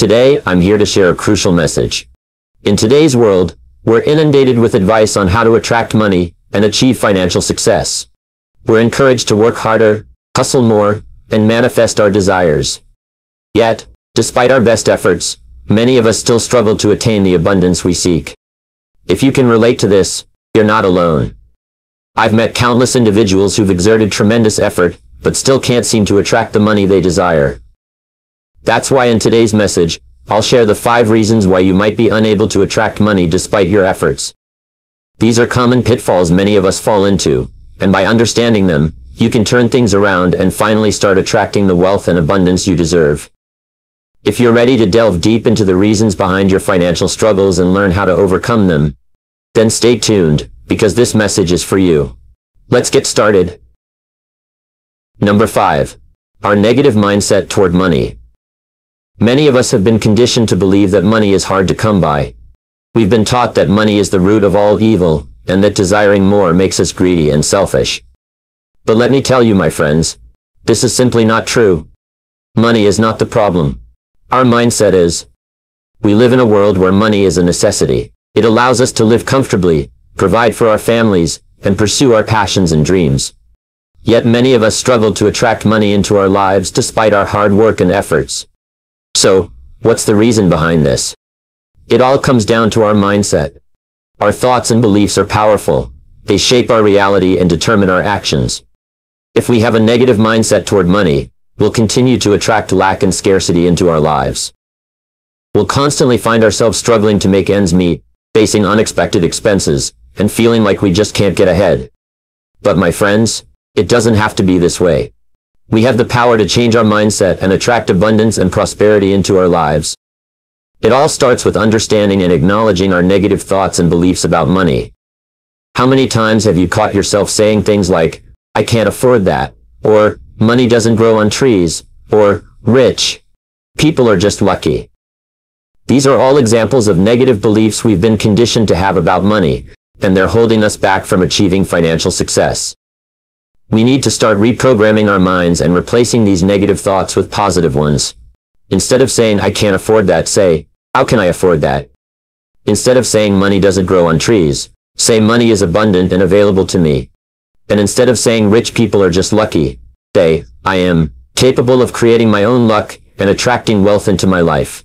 Today, I'm here to share a crucial message. In today's world, we're inundated with advice on how to attract money and achieve financial success. We're encouraged to work harder, hustle more, and manifest our desires. Yet, despite our best efforts, many of us still struggle to attain the abundance we seek. If you can relate to this, you're not alone. I've met countless individuals who've exerted tremendous effort, but still can't seem to attract the money they desire. That's why in today's message, I'll share the five reasons why you might be unable to attract money despite your efforts. These are common pitfalls many of us fall into, and by understanding them, you can turn things around and finally start attracting the wealth and abundance you deserve. If you're ready to delve deep into the reasons behind your financial struggles and learn how to overcome them, then stay tuned, because this message is for you. Let's get started. Number 5. Our negative mindset toward money. Many of us have been conditioned to believe that money is hard to come by. We've been taught that money is the root of all evil, and that desiring more makes us greedy and selfish. But let me tell you my friends, this is simply not true. Money is not the problem. Our mindset is. We live in a world where money is a necessity. It allows us to live comfortably, provide for our families, and pursue our passions and dreams. Yet many of us struggle to attract money into our lives despite our hard work and efforts. So, what's the reason behind this? It all comes down to our mindset. Our thoughts and beliefs are powerful. They shape our reality and determine our actions. If we have a negative mindset toward money, we'll continue to attract lack and scarcity into our lives. We'll constantly find ourselves struggling to make ends meet, facing unexpected expenses, and feeling like we just can't get ahead. But my friends, it doesn't have to be this way. We have the power to change our mindset and attract abundance and prosperity into our lives. It all starts with understanding and acknowledging our negative thoughts and beliefs about money. How many times have you caught yourself saying things like, I can't afford that, or money doesn't grow on trees, or rich. People are just lucky. These are all examples of negative beliefs we've been conditioned to have about money, and they're holding us back from achieving financial success. We need to start reprogramming our minds and replacing these negative thoughts with positive ones. Instead of saying, I can't afford that, say, how can I afford that? Instead of saying money doesn't grow on trees, say money is abundant and available to me. And instead of saying rich people are just lucky, say, I am capable of creating my own luck and attracting wealth into my life.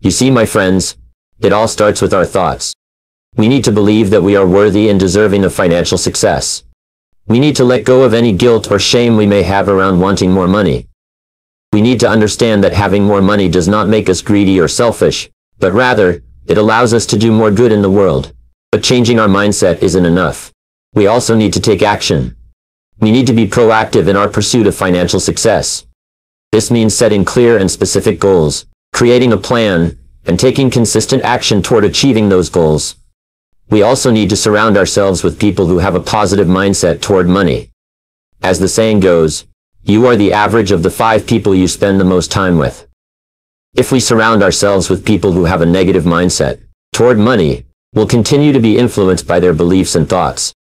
You see, my friends, it all starts with our thoughts. We need to believe that we are worthy and deserving of financial success. We need to let go of any guilt or shame we may have around wanting more money. We need to understand that having more money does not make us greedy or selfish, but rather, it allows us to do more good in the world. But changing our mindset isn't enough. We also need to take action. We need to be proactive in our pursuit of financial success. This means setting clear and specific goals, creating a plan, and taking consistent action toward achieving those goals. We also need to surround ourselves with people who have a positive mindset toward money. As the saying goes, you are the average of the five people you spend the most time with. If we surround ourselves with people who have a negative mindset toward money, we'll continue to be influenced by their beliefs and thoughts.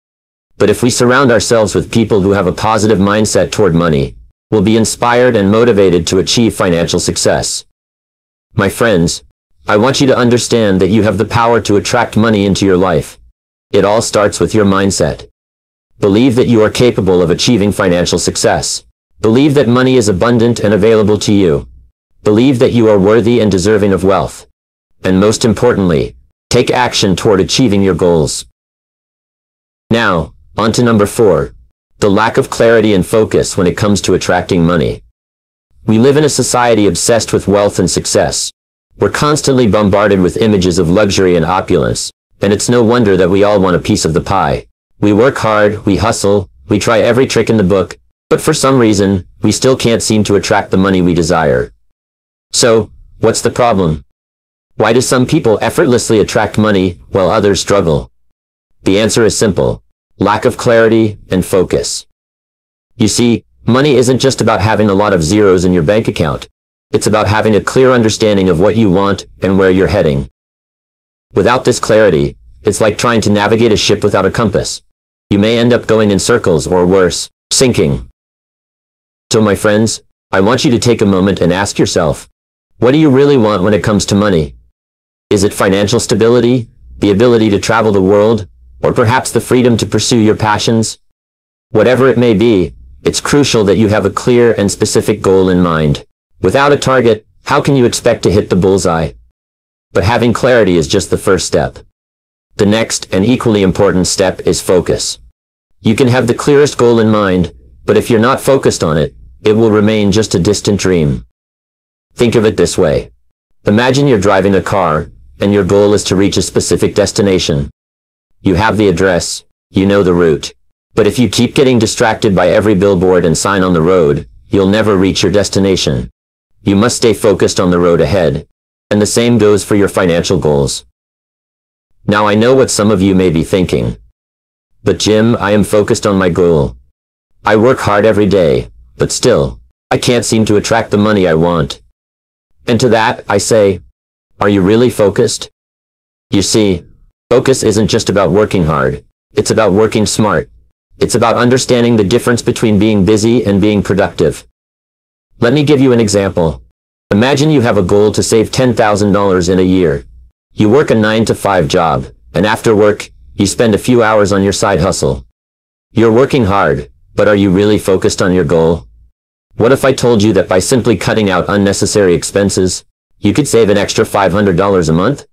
But if we surround ourselves with people who have a positive mindset toward money, we'll be inspired and motivated to achieve financial success. My friends, I want you to understand that you have the power to attract money into your life. It all starts with your mindset. Believe that you are capable of achieving financial success. Believe that money is abundant and available to you. Believe that you are worthy and deserving of wealth. And most importantly, take action toward achieving your goals. Now, on to number four. The lack of clarity and focus when it comes to attracting money. We live in a society obsessed with wealth and success, we're constantly bombarded with images of luxury and opulence, and it's no wonder that we all want a piece of the pie. We work hard, we hustle, we try every trick in the book, but for some reason, we still can't seem to attract the money we desire. So, what's the problem? Why do some people effortlessly attract money while others struggle? The answer is simple. Lack of clarity and focus. You see, money isn't just about having a lot of zeros in your bank account. It's about having a clear understanding of what you want and where you're heading. Without this clarity, it's like trying to navigate a ship without a compass. You may end up going in circles or worse, sinking. So my friends, I want you to take a moment and ask yourself, What do you really want when it comes to money? Is it financial stability, the ability to travel the world, or perhaps the freedom to pursue your passions? Whatever it may be, it's crucial that you have a clear and specific goal in mind. Without a target, how can you expect to hit the bullseye? But having clarity is just the first step. The next and equally important step is focus. You can have the clearest goal in mind, but if you're not focused on it, it will remain just a distant dream. Think of it this way. Imagine you're driving a car, and your goal is to reach a specific destination. You have the address, you know the route. But if you keep getting distracted by every billboard and sign on the road, you'll never reach your destination. You must stay focused on the road ahead. And the same goes for your financial goals. Now I know what some of you may be thinking. But Jim, I am focused on my goal. I work hard every day, but still, I can't seem to attract the money I want. And to that, I say, are you really focused? You see, focus isn't just about working hard. It's about working smart. It's about understanding the difference between being busy and being productive. Let me give you an example. Imagine you have a goal to save $10,000 in a year. You work a 9 to 5 job, and after work, you spend a few hours on your side hustle. You're working hard, but are you really focused on your goal? What if I told you that by simply cutting out unnecessary expenses, you could save an extra $500 a month?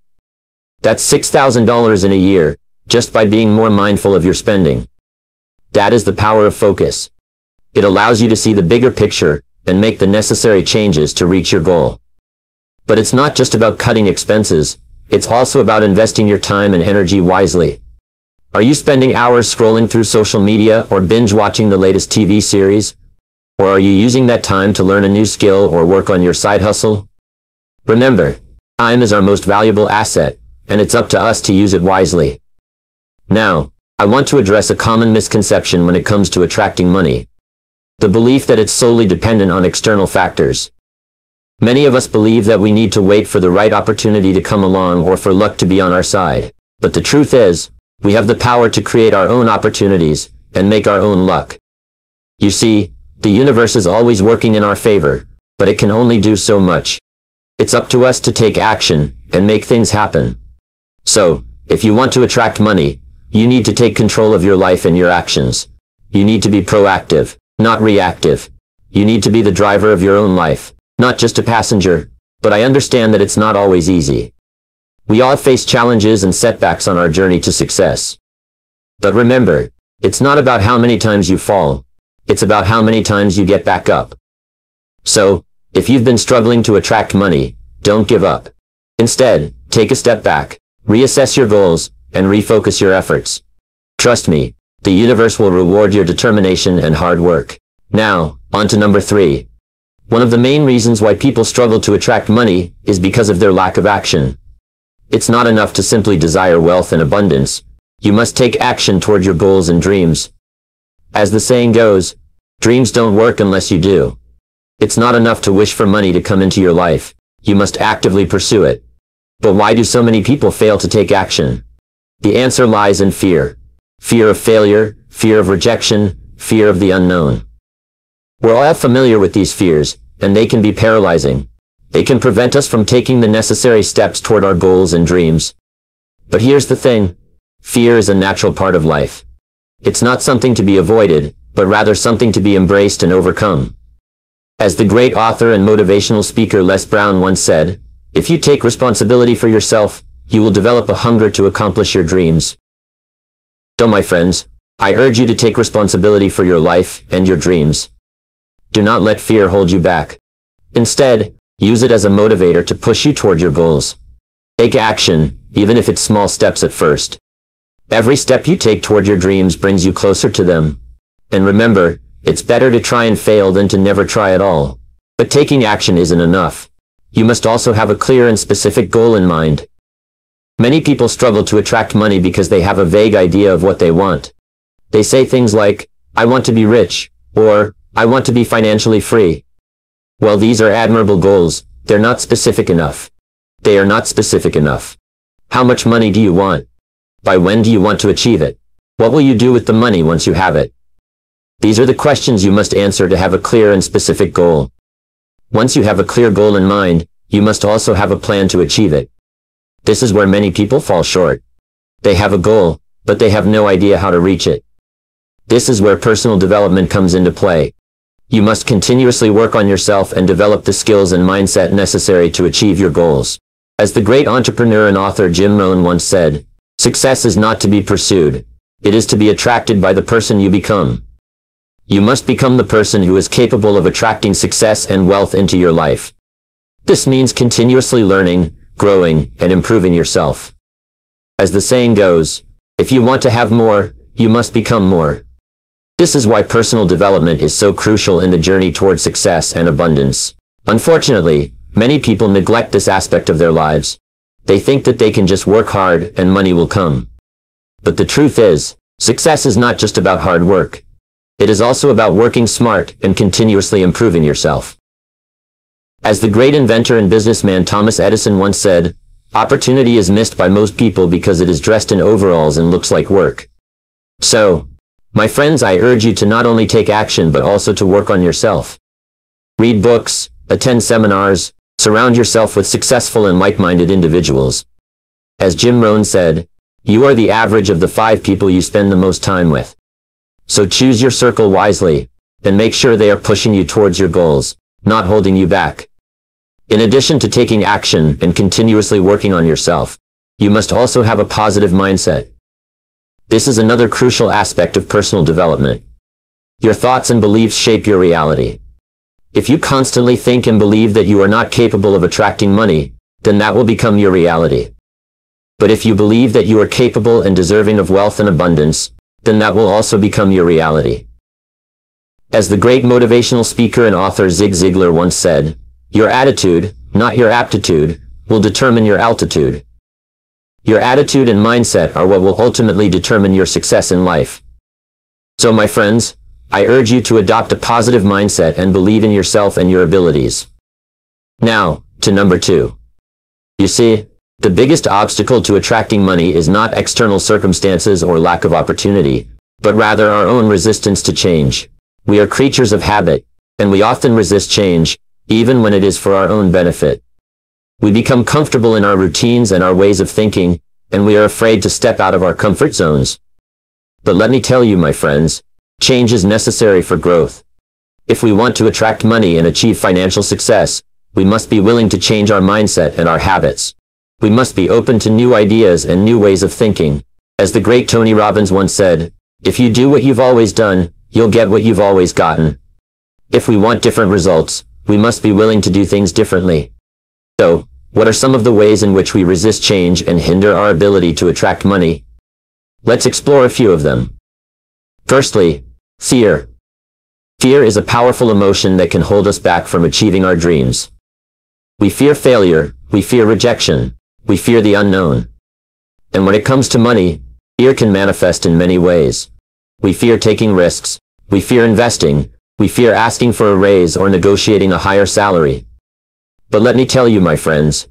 That's $6,000 in a year, just by being more mindful of your spending. That is the power of focus. It allows you to see the bigger picture and make the necessary changes to reach your goal. But it's not just about cutting expenses, it's also about investing your time and energy wisely. Are you spending hours scrolling through social media or binge watching the latest TV series? Or are you using that time to learn a new skill or work on your side hustle? Remember, time is our most valuable asset, and it's up to us to use it wisely. Now, I want to address a common misconception when it comes to attracting money. The belief that it's solely dependent on external factors. Many of us believe that we need to wait for the right opportunity to come along or for luck to be on our side. But the truth is, we have the power to create our own opportunities and make our own luck. You see, the universe is always working in our favor, but it can only do so much. It's up to us to take action and make things happen. So, if you want to attract money, you need to take control of your life and your actions. You need to be proactive, not reactive. You need to be the driver of your own life, not just a passenger, but I understand that it's not always easy. We all face challenges and setbacks on our journey to success. But remember, it's not about how many times you fall, it's about how many times you get back up. So, if you've been struggling to attract money, don't give up. Instead, take a step back, reassess your goals, and refocus your efforts. Trust me, the universe will reward your determination and hard work. Now, on to number three. One of the main reasons why people struggle to attract money is because of their lack of action. It's not enough to simply desire wealth and abundance. You must take action toward your goals and dreams. As the saying goes, dreams don't work unless you do. It's not enough to wish for money to come into your life. You must actively pursue it. But why do so many people fail to take action? The answer lies in fear. Fear of failure, fear of rejection, fear of the unknown. We're all familiar with these fears, and they can be paralyzing. They can prevent us from taking the necessary steps toward our goals and dreams. But here's the thing. Fear is a natural part of life. It's not something to be avoided, but rather something to be embraced and overcome. As the great author and motivational speaker Les Brown once said, if you take responsibility for yourself, you will develop a hunger to accomplish your dreams. So my friends, I urge you to take responsibility for your life and your dreams. Do not let fear hold you back. Instead, use it as a motivator to push you toward your goals. Take action, even if it's small steps at first. Every step you take toward your dreams brings you closer to them. And remember, it's better to try and fail than to never try at all. But taking action isn't enough. You must also have a clear and specific goal in mind. Many people struggle to attract money because they have a vague idea of what they want. They say things like, I want to be rich, or, I want to be financially free. Well, these are admirable goals, they're not specific enough. They are not specific enough. How much money do you want? By when do you want to achieve it? What will you do with the money once you have it? These are the questions you must answer to have a clear and specific goal. Once you have a clear goal in mind, you must also have a plan to achieve it. This is where many people fall short. They have a goal, but they have no idea how to reach it. This is where personal development comes into play. You must continuously work on yourself and develop the skills and mindset necessary to achieve your goals. As the great entrepreneur and author Jim Rohn once said, success is not to be pursued. It is to be attracted by the person you become. You must become the person who is capable of attracting success and wealth into your life. This means continuously learning, growing, and improving yourself. As the saying goes, if you want to have more, you must become more. This is why personal development is so crucial in the journey toward success and abundance. Unfortunately, many people neglect this aspect of their lives. They think that they can just work hard and money will come. But the truth is, success is not just about hard work. It is also about working smart and continuously improving yourself. As the great inventor and businessman Thomas Edison once said, opportunity is missed by most people because it is dressed in overalls and looks like work. So, my friends I urge you to not only take action but also to work on yourself. Read books, attend seminars, surround yourself with successful and like-minded individuals. As Jim Rohn said, you are the average of the five people you spend the most time with. So choose your circle wisely, and make sure they are pushing you towards your goals, not holding you back. In addition to taking action and continuously working on yourself, you must also have a positive mindset. This is another crucial aspect of personal development. Your thoughts and beliefs shape your reality. If you constantly think and believe that you are not capable of attracting money, then that will become your reality. But if you believe that you are capable and deserving of wealth and abundance, then that will also become your reality. As the great motivational speaker and author Zig Ziglar once said, your attitude, not your aptitude, will determine your altitude. Your attitude and mindset are what will ultimately determine your success in life. So my friends, I urge you to adopt a positive mindset and believe in yourself and your abilities. Now, to number two. You see, the biggest obstacle to attracting money is not external circumstances or lack of opportunity, but rather our own resistance to change. We are creatures of habit, and we often resist change, even when it is for our own benefit. We become comfortable in our routines and our ways of thinking, and we are afraid to step out of our comfort zones. But let me tell you, my friends, change is necessary for growth. If we want to attract money and achieve financial success, we must be willing to change our mindset and our habits. We must be open to new ideas and new ways of thinking. As the great Tony Robbins once said, if you do what you've always done, you'll get what you've always gotten. If we want different results, we must be willing to do things differently. So, what are some of the ways in which we resist change and hinder our ability to attract money? Let's explore a few of them. Firstly, fear. Fear is a powerful emotion that can hold us back from achieving our dreams. We fear failure, we fear rejection, we fear the unknown. And when it comes to money, fear can manifest in many ways. We fear taking risks, we fear investing, we fear asking for a raise or negotiating a higher salary. But let me tell you my friends,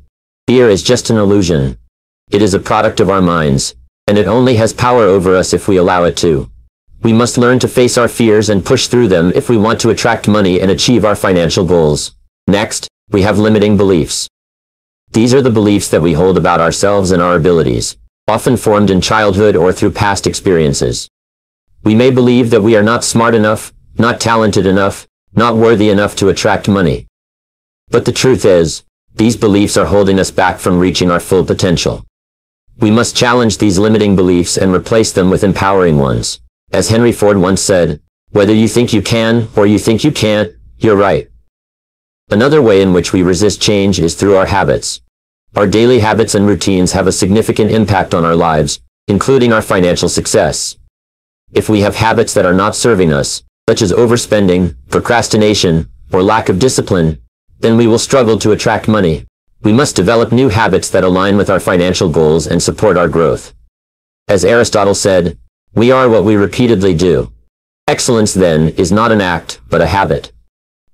fear is just an illusion. It is a product of our minds, and it only has power over us if we allow it to. We must learn to face our fears and push through them if we want to attract money and achieve our financial goals. Next, we have limiting beliefs. These are the beliefs that we hold about ourselves and our abilities, often formed in childhood or through past experiences. We may believe that we are not smart enough, not talented enough, not worthy enough to attract money. But the truth is, these beliefs are holding us back from reaching our full potential. We must challenge these limiting beliefs and replace them with empowering ones. As Henry Ford once said, whether you think you can or you think you can't, you're right. Another way in which we resist change is through our habits. Our daily habits and routines have a significant impact on our lives, including our financial success. If we have habits that are not serving us, such as overspending, procrastination, or lack of discipline, then we will struggle to attract money. We must develop new habits that align with our financial goals and support our growth. As Aristotle said, we are what we repeatedly do. Excellence, then, is not an act, but a habit.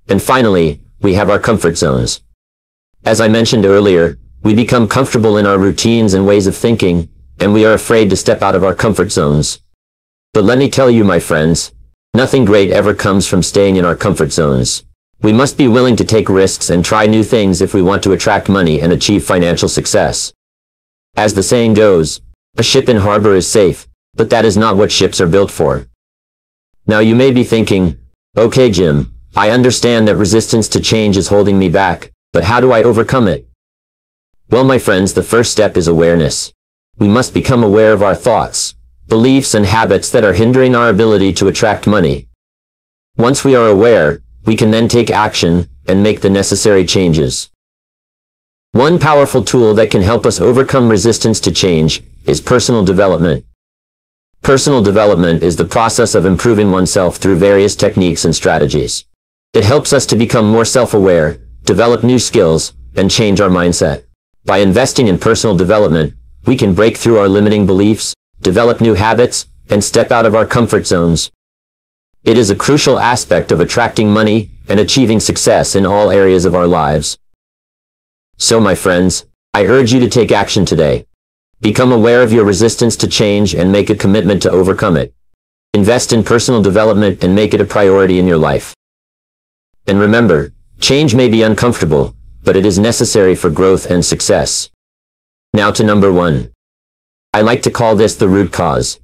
And finally, we have our comfort zones. As I mentioned earlier, we become comfortable in our routines and ways of thinking, and we are afraid to step out of our comfort zones. But let me tell you, my friends, nothing great ever comes from staying in our comfort zones. We must be willing to take risks and try new things if we want to attract money and achieve financial success. As the saying goes, a ship in harbor is safe, but that is not what ships are built for. Now you may be thinking, okay Jim, I understand that resistance to change is holding me back, but how do I overcome it? Well my friends the first step is awareness. We must become aware of our thoughts, beliefs and habits that are hindering our ability to attract money. Once we are aware, we can then take action and make the necessary changes. One powerful tool that can help us overcome resistance to change is personal development. Personal development is the process of improving oneself through various techniques and strategies. It helps us to become more self-aware, develop new skills, and change our mindset. By investing in personal development, we can break through our limiting beliefs, develop new habits, and step out of our comfort zones. It is a crucial aspect of attracting money and achieving success in all areas of our lives. So my friends, I urge you to take action today. Become aware of your resistance to change and make a commitment to overcome it. Invest in personal development and make it a priority in your life. And remember, change may be uncomfortable, but it is necessary for growth and success. Now to number one. I like to call this the root cause.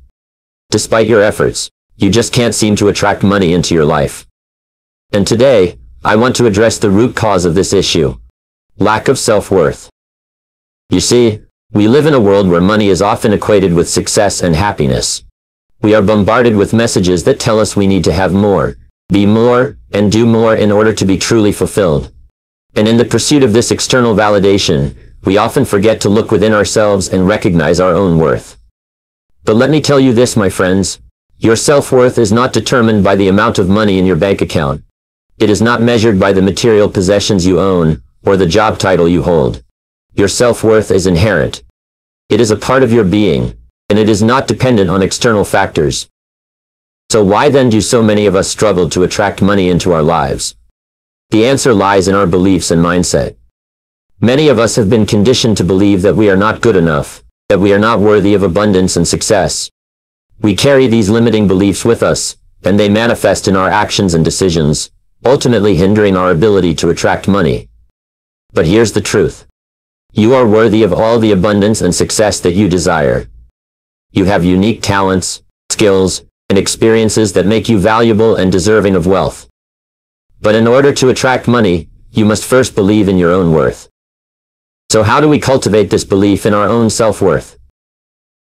Despite your efforts, you just can't seem to attract money into your life. And today, I want to address the root cause of this issue. Lack of self-worth. You see, we live in a world where money is often equated with success and happiness. We are bombarded with messages that tell us we need to have more, be more, and do more in order to be truly fulfilled. And in the pursuit of this external validation, we often forget to look within ourselves and recognize our own worth. But let me tell you this, my friends. Your self-worth is not determined by the amount of money in your bank account. It is not measured by the material possessions you own, or the job title you hold. Your self-worth is inherent. It is a part of your being, and it is not dependent on external factors. So why then do so many of us struggle to attract money into our lives? The answer lies in our beliefs and mindset. Many of us have been conditioned to believe that we are not good enough, that we are not worthy of abundance and success. We carry these limiting beliefs with us, and they manifest in our actions and decisions, ultimately hindering our ability to attract money. But here's the truth. You are worthy of all the abundance and success that you desire. You have unique talents, skills, and experiences that make you valuable and deserving of wealth. But in order to attract money, you must first believe in your own worth. So how do we cultivate this belief in our own self-worth?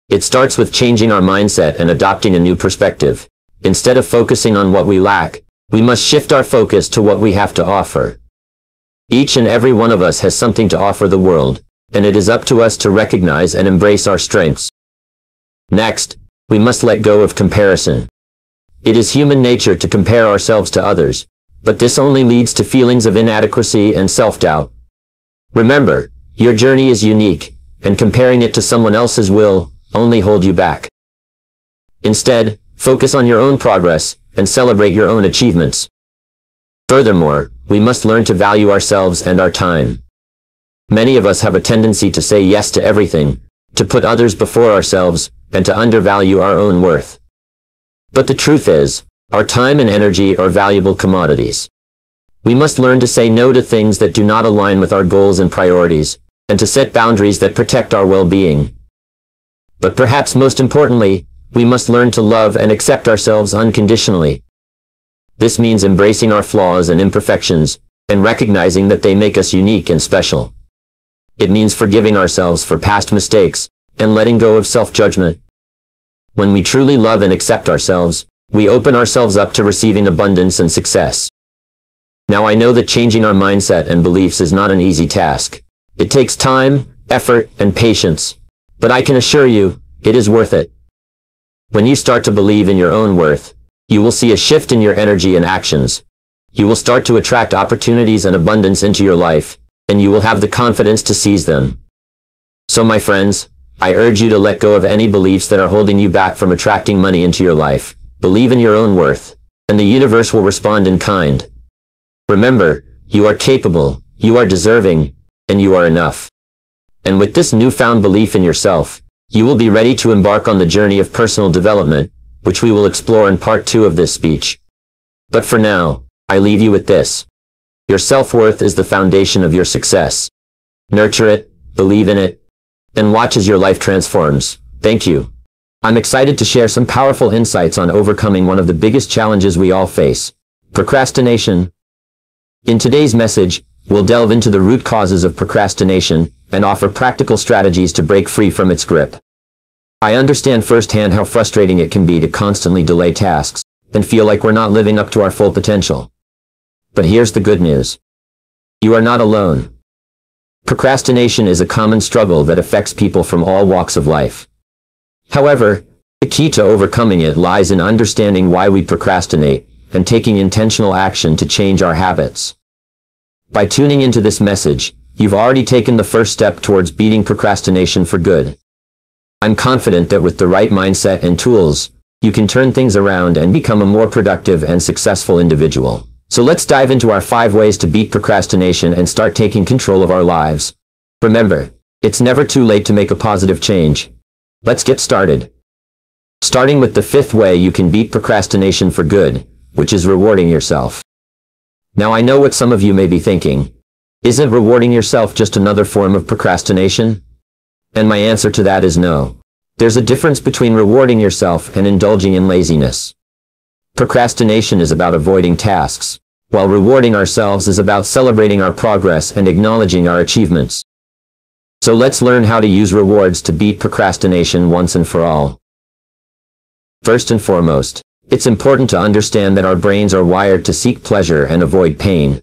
It starts with changing our mindset and adopting a new perspective. Instead of focusing on what we lack, we must shift our focus to what we have to offer. Each and every one of us has something to offer the world, and it is up to us to recognize and embrace our strengths. Next, we must let go of comparison. It is human nature to compare ourselves to others, but this only leads to feelings of inadequacy and self-doubt. Remember, your journey is unique, and comparing it to someone else's will only hold you back. Instead, focus on your own progress and celebrate your own achievements. Furthermore, we must learn to value ourselves and our time. Many of us have a tendency to say yes to everything, to put others before ourselves, and to undervalue our own worth. But the truth is, our time and energy are valuable commodities. We must learn to say no to things that do not align with our goals and priorities, and to set boundaries that protect our well-being. But perhaps most importantly, we must learn to love and accept ourselves unconditionally. This means embracing our flaws and imperfections, and recognizing that they make us unique and special. It means forgiving ourselves for past mistakes, and letting go of self-judgment. When we truly love and accept ourselves, we open ourselves up to receiving abundance and success. Now I know that changing our mindset and beliefs is not an easy task. It takes time, effort, and patience. But I can assure you, it is worth it. When you start to believe in your own worth, you will see a shift in your energy and actions. You will start to attract opportunities and abundance into your life, and you will have the confidence to seize them. So my friends, I urge you to let go of any beliefs that are holding you back from attracting money into your life. Believe in your own worth, and the universe will respond in kind. Remember, you are capable, you are deserving, and you are enough. And with this newfound belief in yourself, you will be ready to embark on the journey of personal development, which we will explore in part two of this speech. But for now, I leave you with this. Your self-worth is the foundation of your success. Nurture it, believe in it, and watch as your life transforms. Thank you. I'm excited to share some powerful insights on overcoming one of the biggest challenges we all face, procrastination. In today's message, we'll delve into the root causes of procrastination and offer practical strategies to break free from its grip. I understand firsthand how frustrating it can be to constantly delay tasks and feel like we're not living up to our full potential. But here's the good news. You are not alone. Procrastination is a common struggle that affects people from all walks of life. However, the key to overcoming it lies in understanding why we procrastinate and taking intentional action to change our habits. By tuning into this message, you've already taken the first step towards beating procrastination for good. I'm confident that with the right mindset and tools, you can turn things around and become a more productive and successful individual. So let's dive into our five ways to beat procrastination and start taking control of our lives. Remember, it's never too late to make a positive change. Let's get started. Starting with the fifth way you can beat procrastination for good, which is rewarding yourself. Now I know what some of you may be thinking. Isn't rewarding yourself just another form of procrastination? And my answer to that is no. There's a difference between rewarding yourself and indulging in laziness. Procrastination is about avoiding tasks, while rewarding ourselves is about celebrating our progress and acknowledging our achievements. So let's learn how to use rewards to beat procrastination once and for all. First and foremost, it's important to understand that our brains are wired to seek pleasure and avoid pain.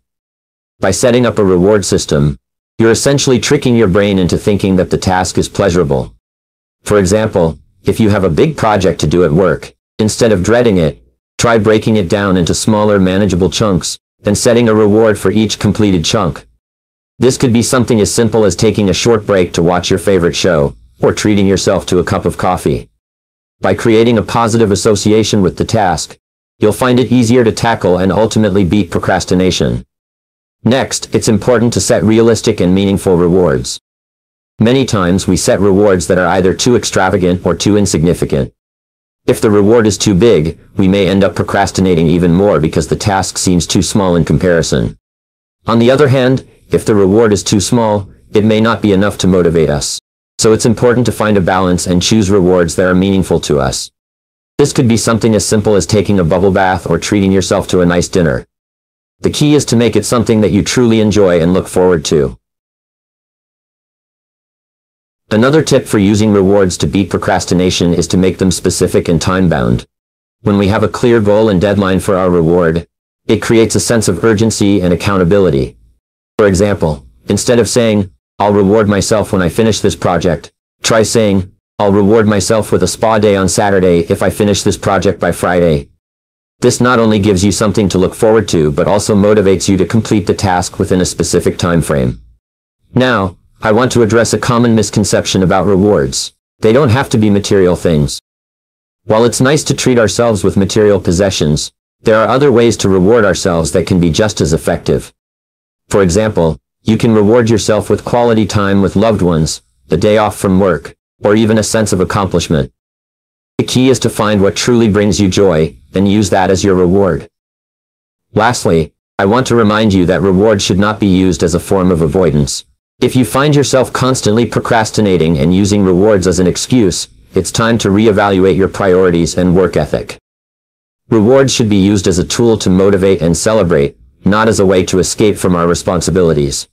By setting up a reward system, you're essentially tricking your brain into thinking that the task is pleasurable. For example, if you have a big project to do at work, instead of dreading it, Try breaking it down into smaller manageable chunks, and setting a reward for each completed chunk. This could be something as simple as taking a short break to watch your favorite show, or treating yourself to a cup of coffee. By creating a positive association with the task, you'll find it easier to tackle and ultimately beat procrastination. Next, it's important to set realistic and meaningful rewards. Many times we set rewards that are either too extravagant or too insignificant. If the reward is too big, we may end up procrastinating even more because the task seems too small in comparison. On the other hand, if the reward is too small, it may not be enough to motivate us. So it's important to find a balance and choose rewards that are meaningful to us. This could be something as simple as taking a bubble bath or treating yourself to a nice dinner. The key is to make it something that you truly enjoy and look forward to. Another tip for using rewards to beat procrastination is to make them specific and time-bound. When we have a clear goal and deadline for our reward, it creates a sense of urgency and accountability. For example, instead of saying, I'll reward myself when I finish this project, try saying, I'll reward myself with a spa day on Saturday if I finish this project by Friday. This not only gives you something to look forward to but also motivates you to complete the task within a specific time frame. Now, I want to address a common misconception about rewards. They don't have to be material things. While it's nice to treat ourselves with material possessions, there are other ways to reward ourselves that can be just as effective. For example, you can reward yourself with quality time with loved ones, the day off from work, or even a sense of accomplishment. The key is to find what truly brings you joy, and use that as your reward. Lastly, I want to remind you that reward should not be used as a form of avoidance. If you find yourself constantly procrastinating and using rewards as an excuse, it's time to reevaluate your priorities and work ethic. Rewards should be used as a tool to motivate and celebrate, not as a way to escape from our responsibilities.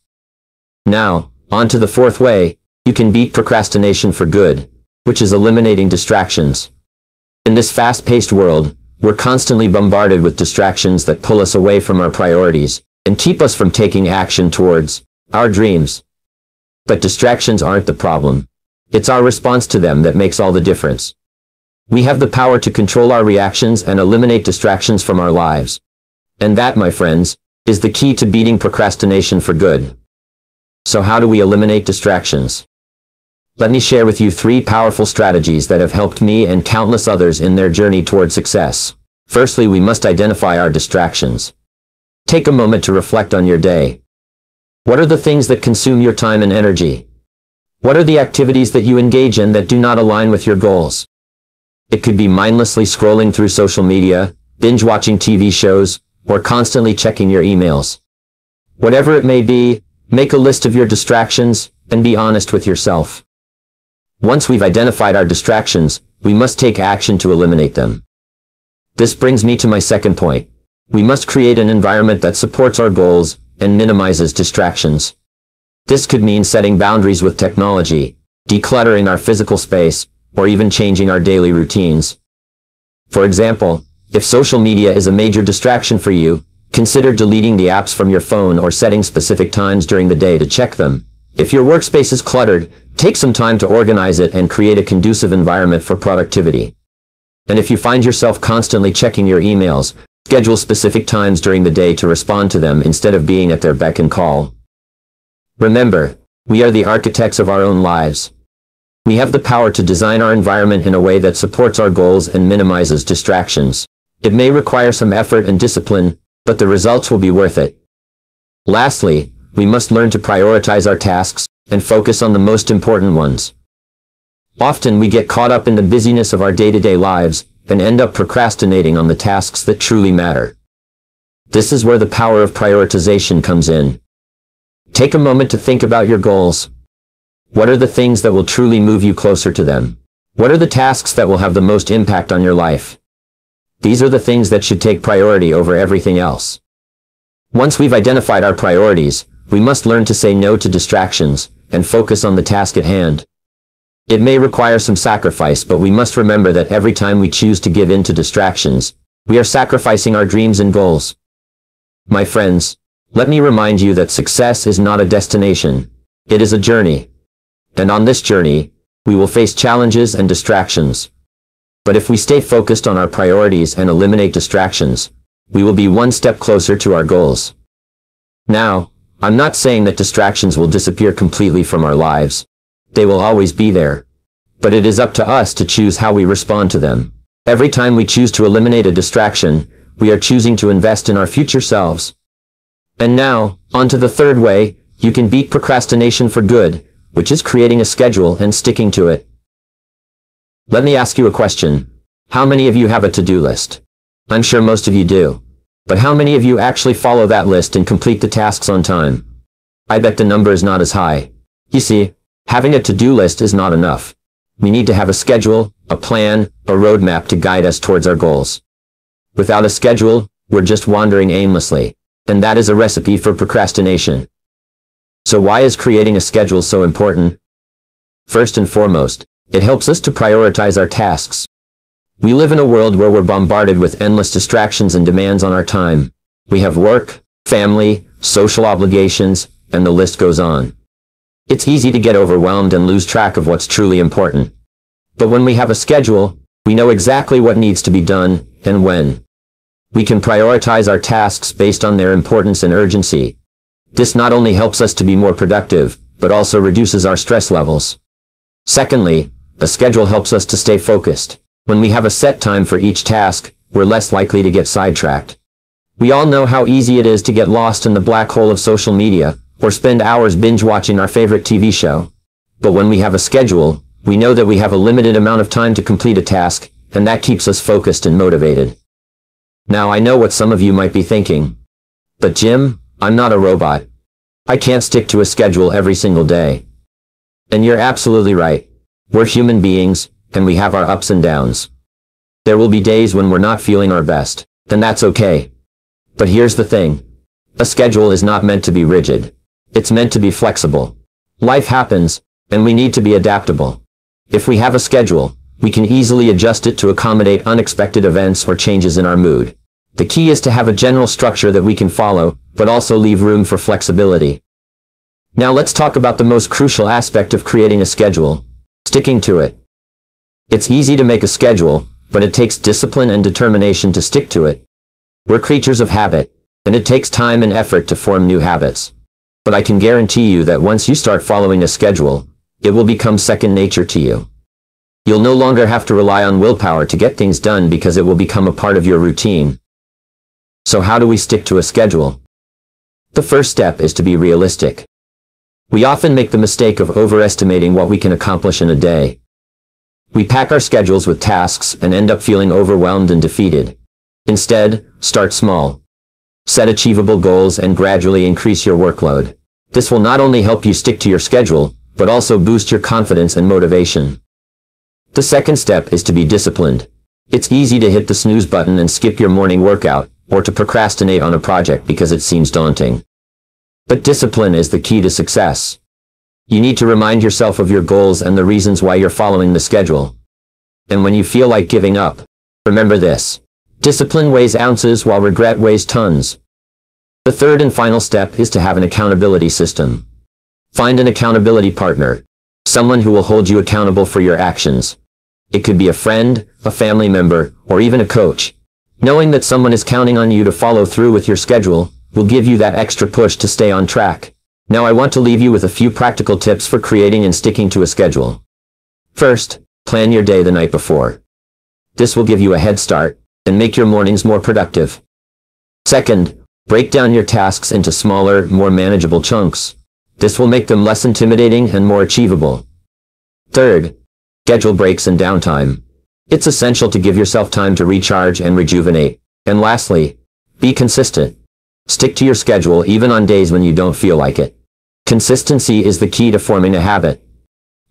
Now, on to the fourth way, you can beat procrastination for good, which is eliminating distractions. In this fast-paced world, we're constantly bombarded with distractions that pull us away from our priorities and keep us from taking action towards our dreams. But distractions aren't the problem. It's our response to them that makes all the difference. We have the power to control our reactions and eliminate distractions from our lives. And that, my friends, is the key to beating procrastination for good. So how do we eliminate distractions? Let me share with you three powerful strategies that have helped me and countless others in their journey toward success. Firstly, we must identify our distractions. Take a moment to reflect on your day. What are the things that consume your time and energy? What are the activities that you engage in that do not align with your goals? It could be mindlessly scrolling through social media, binge watching TV shows, or constantly checking your emails. Whatever it may be, make a list of your distractions, and be honest with yourself. Once we've identified our distractions, we must take action to eliminate them. This brings me to my second point. We must create an environment that supports our goals and minimizes distractions. This could mean setting boundaries with technology, decluttering our physical space, or even changing our daily routines. For example, if social media is a major distraction for you, consider deleting the apps from your phone or setting specific times during the day to check them. If your workspace is cluttered, take some time to organize it and create a conducive environment for productivity. And if you find yourself constantly checking your emails, schedule specific times during the day to respond to them instead of being at their beck and call. Remember, we are the architects of our own lives. We have the power to design our environment in a way that supports our goals and minimizes distractions. It may require some effort and discipline, but the results will be worth it. Lastly, we must learn to prioritize our tasks and focus on the most important ones. Often we get caught up in the busyness of our day-to-day lives and end up procrastinating on the tasks that truly matter. This is where the power of prioritization comes in. Take a moment to think about your goals. What are the things that will truly move you closer to them? What are the tasks that will have the most impact on your life? These are the things that should take priority over everything else. Once we've identified our priorities, we must learn to say no to distractions and focus on the task at hand. It may require some sacrifice but we must remember that every time we choose to give in to distractions, we are sacrificing our dreams and goals. My friends, let me remind you that success is not a destination. It is a journey. And on this journey, we will face challenges and distractions. But if we stay focused on our priorities and eliminate distractions, we will be one step closer to our goals. Now, I'm not saying that distractions will disappear completely from our lives. They will always be there. But it is up to us to choose how we respond to them. Every time we choose to eliminate a distraction, we are choosing to invest in our future selves. And now, on to the third way, you can beat procrastination for good, which is creating a schedule and sticking to it. Let me ask you a question. How many of you have a to-do list? I'm sure most of you do. But how many of you actually follow that list and complete the tasks on time? I bet the number is not as high. You see, having a to-do list is not enough. We need to have a schedule, a plan, a roadmap to guide us towards our goals. Without a schedule, we're just wandering aimlessly. And that is a recipe for procrastination. So why is creating a schedule so important? First and foremost, it helps us to prioritize our tasks. We live in a world where we're bombarded with endless distractions and demands on our time. We have work, family, social obligations, and the list goes on. It's easy to get overwhelmed and lose track of what's truly important. But when we have a schedule, we know exactly what needs to be done, and when. We can prioritize our tasks based on their importance and urgency. This not only helps us to be more productive, but also reduces our stress levels. Secondly, a schedule helps us to stay focused. When we have a set time for each task, we're less likely to get sidetracked. We all know how easy it is to get lost in the black hole of social media, or spend hours binge watching our favorite TV show. But when we have a schedule, we know that we have a limited amount of time to complete a task, and that keeps us focused and motivated. Now I know what some of you might be thinking. But Jim, I'm not a robot. I can't stick to a schedule every single day. And you're absolutely right. We're human beings, and we have our ups and downs. There will be days when we're not feeling our best, and that's okay. But here's the thing. A schedule is not meant to be rigid. It's meant to be flexible. Life happens, and we need to be adaptable. If we have a schedule, we can easily adjust it to accommodate unexpected events or changes in our mood. The key is to have a general structure that we can follow, but also leave room for flexibility. Now let's talk about the most crucial aspect of creating a schedule, Sticking to it. It's easy to make a schedule, but it takes discipline and determination to stick to it. We're creatures of habit, and it takes time and effort to form new habits. But I can guarantee you that once you start following a schedule, it will become second nature to you. You'll no longer have to rely on willpower to get things done because it will become a part of your routine. So how do we stick to a schedule? The first step is to be realistic. We often make the mistake of overestimating what we can accomplish in a day. We pack our schedules with tasks and end up feeling overwhelmed and defeated. Instead, start small. set achievable goals and gradually increase your workload. This will not only help you stick to your schedule, but also boost your confidence and motivation. The second step is to be disciplined. It's easy to hit the snooze button and skip your morning workout, or to procrastinate on a project because it seems daunting. But discipline is the key to success. You need to remind yourself of your goals and the reasons why you're following the schedule. And when you feel like giving up, remember this. Discipline weighs ounces while regret weighs tons. The third and final step is to have an accountability system. Find an accountability partner, someone who will hold you accountable for your actions. It could be a friend, a family member, or even a coach. Knowing that someone is counting on you to follow through with your schedule will give you that extra push to stay on track. Now I want to leave you with a few practical tips for creating and sticking to a schedule. First, plan your day the night before. This will give you a head start and make your mornings more productive. Second, break down your tasks into smaller, more manageable chunks. This will make them less intimidating and more achievable. Third, schedule breaks and downtime. It's essential to give yourself time to recharge and rejuvenate. And lastly, be consistent. Stick to your schedule even on days when you don't feel like it. Consistency is the key to forming a habit.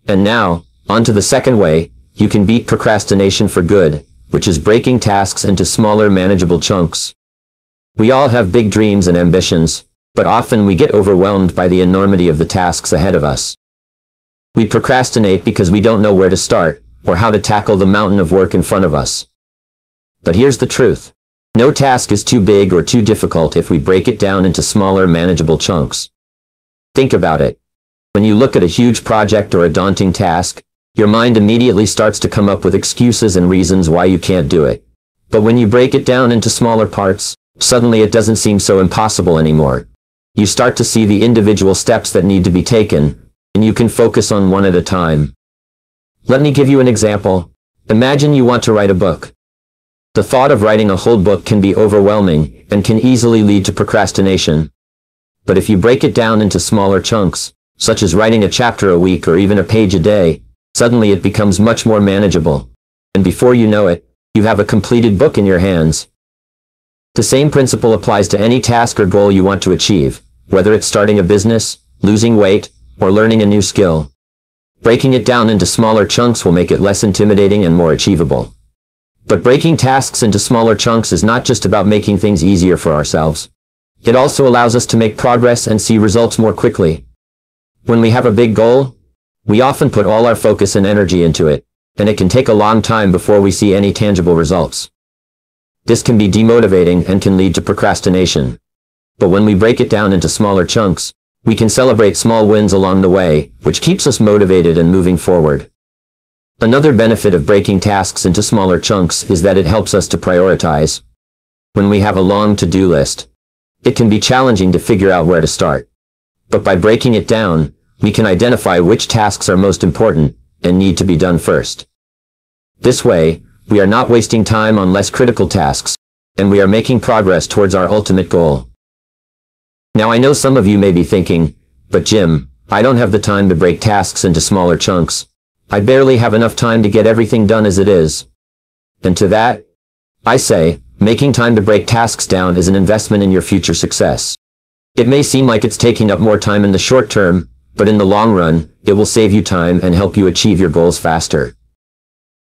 And now, on to the second way, you can beat procrastination for good, which is breaking tasks into smaller manageable chunks. We all have big dreams and ambitions, but often we get overwhelmed by the enormity of the tasks ahead of us. We procrastinate because we don't know where to start, or how to tackle the mountain of work in front of us. But here's the truth. No task is too big or too difficult if we break it down into smaller manageable chunks. Think about it. When you look at a huge project or a daunting task, your mind immediately starts to come up with excuses and reasons why you can't do it. But when you break it down into smaller parts, suddenly it doesn't seem so impossible anymore. You start to see the individual steps that need to be taken, and you can focus on one at a time. Let me give you an example. Imagine you want to write a book. The thought of writing a whole book can be overwhelming and can easily lead to procrastination. But if you break it down into smaller chunks, such as writing a chapter a week or even a page a day, suddenly it becomes much more manageable. And before you know it, you have a completed book in your hands. The same principle applies to any task or goal you want to achieve, whether it's starting a business, losing weight, or learning a new skill. Breaking it down into smaller chunks will make it less intimidating and more achievable. But breaking tasks into smaller chunks is not just about making things easier for ourselves. It also allows us to make progress and see results more quickly. When we have a big goal, we often put all our focus and energy into it, and it can take a long time before we see any tangible results. This can be demotivating and can lead to procrastination. But when we break it down into smaller chunks, we can celebrate small wins along the way, which keeps us motivated and moving forward. Another benefit of breaking tasks into smaller chunks is that it helps us to prioritize. When we have a long to-do list, it can be challenging to figure out where to start. But by breaking it down, we can identify which tasks are most important and need to be done first. This way, we are not wasting time on less critical tasks, and we are making progress towards our ultimate goal. Now I know some of you may be thinking, but Jim, I don't have the time to break tasks into smaller chunks. I barely have enough time to get everything done as it is. And to that, I say, making time to break tasks down is an investment in your future success. It may seem like it's taking up more time in the short term, but in the long run, it will save you time and help you achieve your goals faster.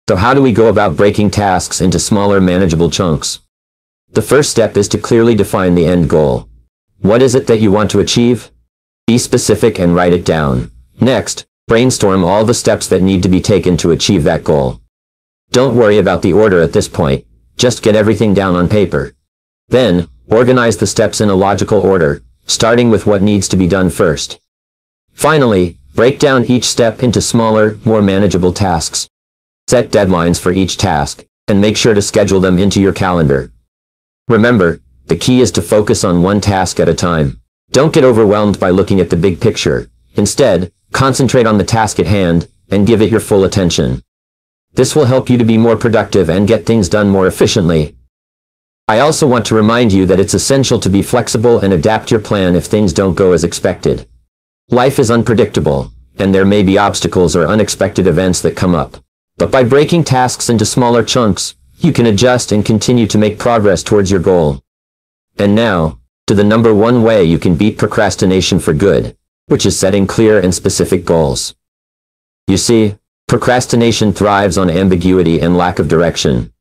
So how do we go about breaking tasks into smaller manageable chunks? The first step is to clearly define the end goal. What is it that you want to achieve? Be specific and write it down. Next, brainstorm all the steps that need to be taken to achieve that goal. Don't worry about the order at this point, just get everything down on paper. Then, organize the steps in a logical order, starting with what needs to be done first. Finally, break down each step into smaller, more manageable tasks. Set deadlines for each task, and make sure to schedule them into your calendar. Remember, the key is to focus on one task at a time. Don't get overwhelmed by looking at the big picture. Instead, concentrate on the task at hand, and give it your full attention. This will help you to be more productive and get things done more efficiently. I also want to remind you that it's essential to be flexible and adapt your plan if things don't go as expected. Life is unpredictable, and there may be obstacles or unexpected events that come up. But by breaking tasks into smaller chunks, you can adjust and continue to make progress towards your goal. And now, to the number one way you can beat procrastination for good, which is setting clear and specific goals. You see, procrastination thrives on ambiguity and lack of direction.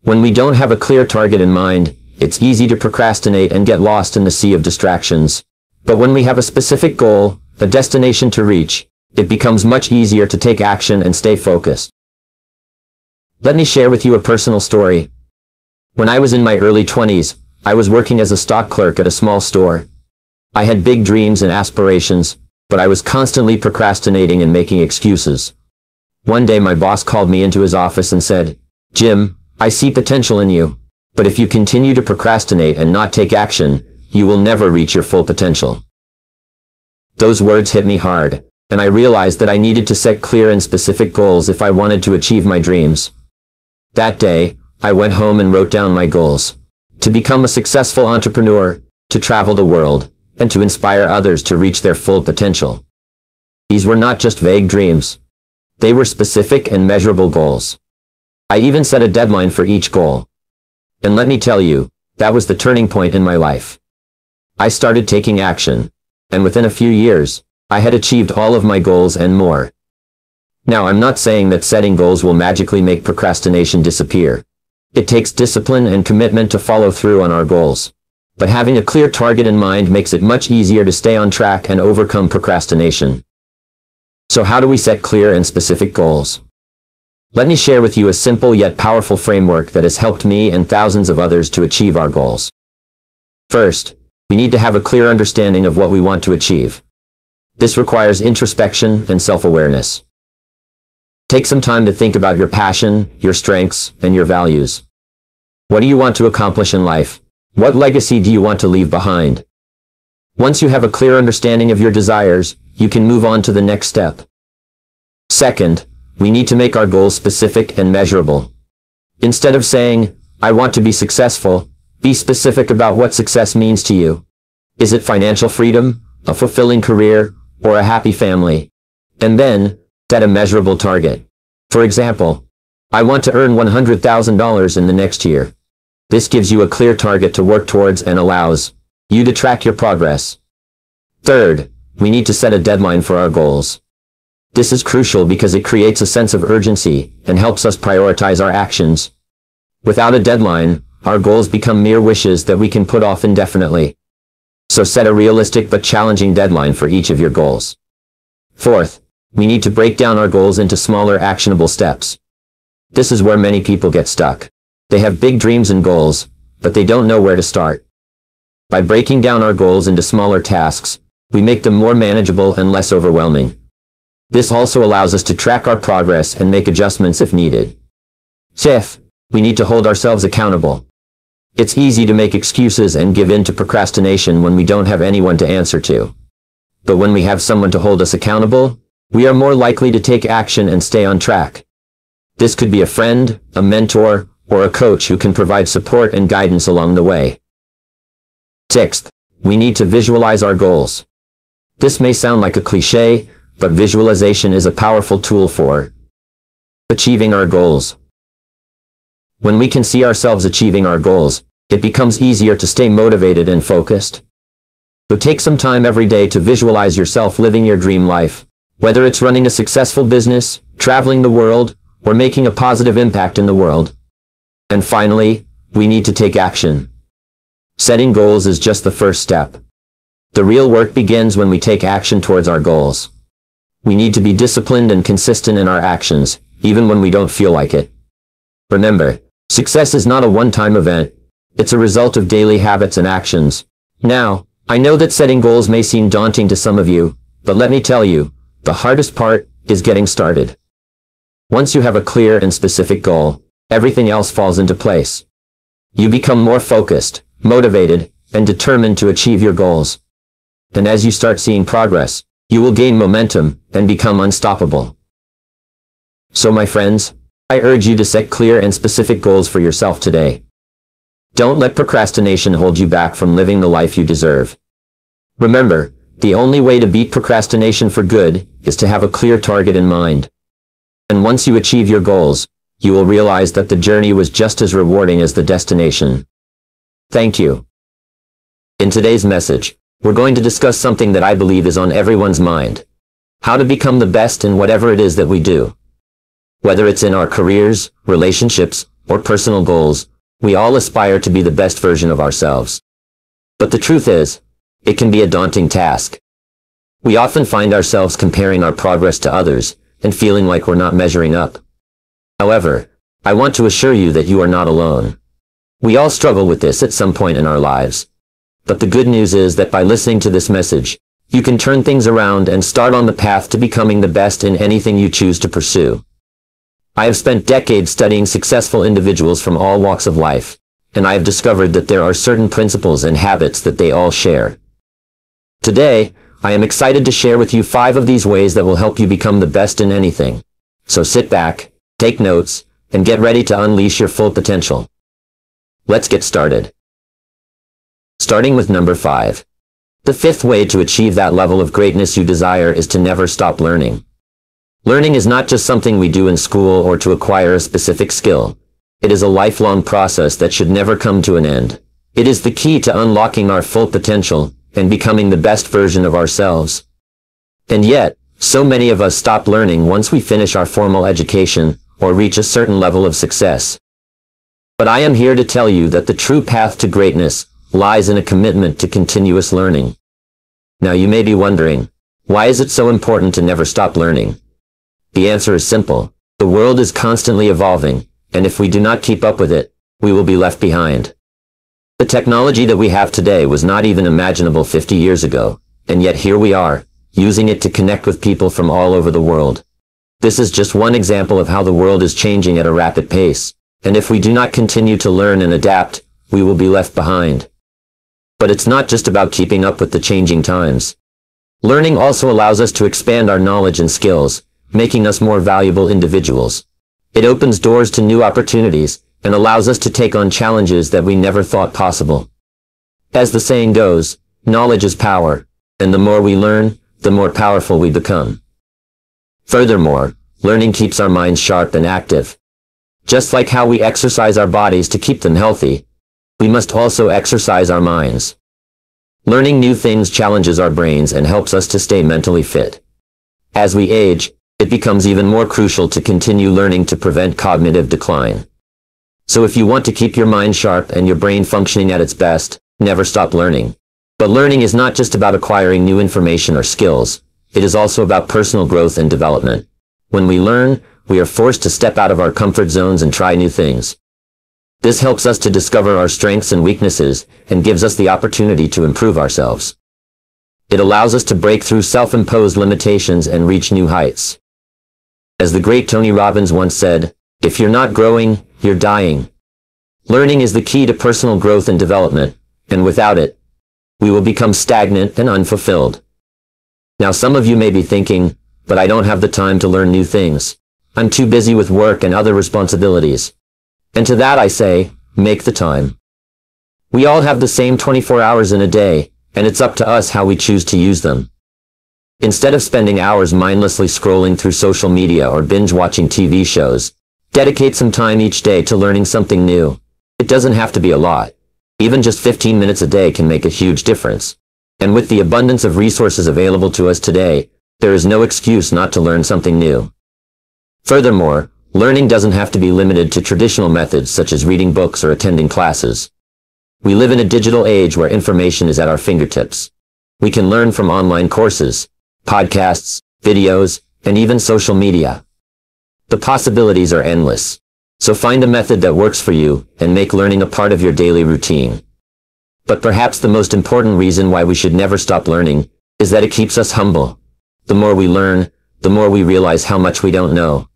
When we don't have a clear target in mind, it's easy to procrastinate and get lost in the sea of distractions. But when we have a specific goal, a destination to reach, it becomes much easier to take action and stay focused. Let me share with you a personal story. When I was in my early 20s, I was working as a stock clerk at a small store. I had big dreams and aspirations, but I was constantly procrastinating and making excuses. One day my boss called me into his office and said, Jim, I see potential in you, but if you continue to procrastinate and not take action, you will never reach your full potential. Those words hit me hard, and I realized that I needed to set clear and specific goals if I wanted to achieve my dreams. That day, I went home and wrote down my goals. To become a successful entrepreneur, to travel the world, and to inspire others to reach their full potential. These were not just vague dreams. They were specific and measurable goals. I even set a deadline for each goal. And let me tell you, that was the turning point in my life. I started taking action, and within a few years, I had achieved all of my goals and more. Now I'm not saying that setting goals will magically make procrastination disappear. It takes discipline and commitment to follow through on our goals. But having a clear target in mind makes it much easier to stay on track and overcome procrastination. So how do we set clear and specific goals? Let me share with you a simple yet powerful framework that has helped me and thousands of others to achieve our goals. First, we need to have a clear understanding of what we want to achieve. This requires introspection and self-awareness. Take some time to think about your passion, your strengths, and your values. What do you want to accomplish in life? What legacy do you want to leave behind? Once you have a clear understanding of your desires, you can move on to the next step. Second, we need to make our goals specific and measurable. Instead of saying, I want to be successful, be specific about what success means to you. Is it financial freedom, a fulfilling career, or a happy family? And then, Set a measurable target. For example, I want to earn $100,000 in the next year. This gives you a clear target to work towards and allows you to track your progress. Third, we need to set a deadline for our goals. This is crucial because it creates a sense of urgency and helps us prioritize our actions. Without a deadline, our goals become mere wishes that we can put off indefinitely. So set a realistic but challenging deadline for each of your goals. Fourth, we need to break down our goals into smaller actionable steps. This is where many people get stuck. They have big dreams and goals, but they don't know where to start. By breaking down our goals into smaller tasks, we make them more manageable and less overwhelming. This also allows us to track our progress and make adjustments if needed. Fifth, we need to hold ourselves accountable. It's easy to make excuses and give in to procrastination when we don't have anyone to answer to. But when we have someone to hold us accountable, we are more likely to take action and stay on track. This could be a friend, a mentor, or a coach who can provide support and guidance along the way. Sixth, we need to visualize our goals. This may sound like a cliche, but visualization is a powerful tool for achieving our goals. When we can see ourselves achieving our goals, it becomes easier to stay motivated and focused. So take some time every day to visualize yourself living your dream life. Whether it's running a successful business, traveling the world, or making a positive impact in the world. And finally, we need to take action. Setting goals is just the first step. The real work begins when we take action towards our goals. We need to be disciplined and consistent in our actions, even when we don't feel like it. Remember, success is not a one-time event. It's a result of daily habits and actions. Now, I know that setting goals may seem daunting to some of you, but let me tell you, the hardest part is getting started. Once you have a clear and specific goal, everything else falls into place. You become more focused, motivated, and determined to achieve your goals. And as you start seeing progress, you will gain momentum and become unstoppable. So my friends, I urge you to set clear and specific goals for yourself today. Don't let procrastination hold you back from living the life you deserve. Remember, the only way to beat procrastination for good is to have a clear target in mind. And once you achieve your goals, you will realize that the journey was just as rewarding as the destination. Thank you. In today's message, we're going to discuss something that I believe is on everyone's mind. How to become the best in whatever it is that we do. Whether it's in our careers, relationships, or personal goals, we all aspire to be the best version of ourselves. But the truth is, it can be a daunting task. We often find ourselves comparing our progress to others and feeling like we're not measuring up. However, I want to assure you that you are not alone. We all struggle with this at some point in our lives. But the good news is that by listening to this message, you can turn things around and start on the path to becoming the best in anything you choose to pursue. I have spent decades studying successful individuals from all walks of life, and I have discovered that there are certain principles and habits that they all share. Today, I am excited to share with you five of these ways that will help you become the best in anything. So sit back, take notes, and get ready to unleash your full potential. Let's get started. Starting with number 5. The fifth way to achieve that level of greatness you desire is to never stop learning. Learning is not just something we do in school or to acquire a specific skill. It is a lifelong process that should never come to an end. It is the key to unlocking our full potential and becoming the best version of ourselves. And yet, so many of us stop learning once we finish our formal education or reach a certain level of success. But I am here to tell you that the true path to greatness lies in a commitment to continuous learning. Now you may be wondering, why is it so important to never stop learning? The answer is simple. The world is constantly evolving, and if we do not keep up with it, we will be left behind. The technology that we have today was not even imaginable 50 years ago, and yet here we are, using it to connect with people from all over the world. This is just one example of how the world is changing at a rapid pace, and if we do not continue to learn and adapt, we will be left behind. But it's not just about keeping up with the changing times. Learning also allows us to expand our knowledge and skills, making us more valuable individuals. It opens doors to new opportunities and allows us to take on challenges that we never thought possible. As the saying goes, knowledge is power, and the more we learn, the more powerful we become. Furthermore, learning keeps our minds sharp and active. Just like how we exercise our bodies to keep them healthy, we must also exercise our minds. Learning new things challenges our brains and helps us to stay mentally fit. As we age, it becomes even more crucial to continue learning to prevent cognitive decline. So if you want to keep your mind sharp and your brain functioning at its best, never stop learning. But learning is not just about acquiring new information or skills, it is also about personal growth and development. When we learn, we are forced to step out of our comfort zones and try new things. This helps us to discover our strengths and weaknesses and gives us the opportunity to improve ourselves. It allows us to break through self-imposed limitations and reach new heights. As the great Tony Robbins once said, if you're not growing, you're dying. Learning is the key to personal growth and development, and without it, we will become stagnant and unfulfilled. Now some of you may be thinking, but I don't have the time to learn new things. I'm too busy with work and other responsibilities. And to that I say, make the time. We all have the same 24 hours in a day, and it's up to us how we choose to use them. Instead of spending hours mindlessly scrolling through social media or binge-watching TV shows, dedicate some time each day to learning something new. It doesn't have to be a lot. Even just 15 minutes a day can make a huge difference. And with the abundance of resources available to us today, there is no excuse not to learn something new. Furthermore, Learning doesn't have to be limited to traditional methods such as reading books or attending classes. We live in a digital age where information is at our fingertips. We can learn from online courses, podcasts, videos, and even social media. The possibilities are endless. So find a method that works for you and make learning a part of your daily routine. But perhaps the most important reason why we should never stop learning is that it keeps us humble. The more we learn, the more we realize how much we don't know.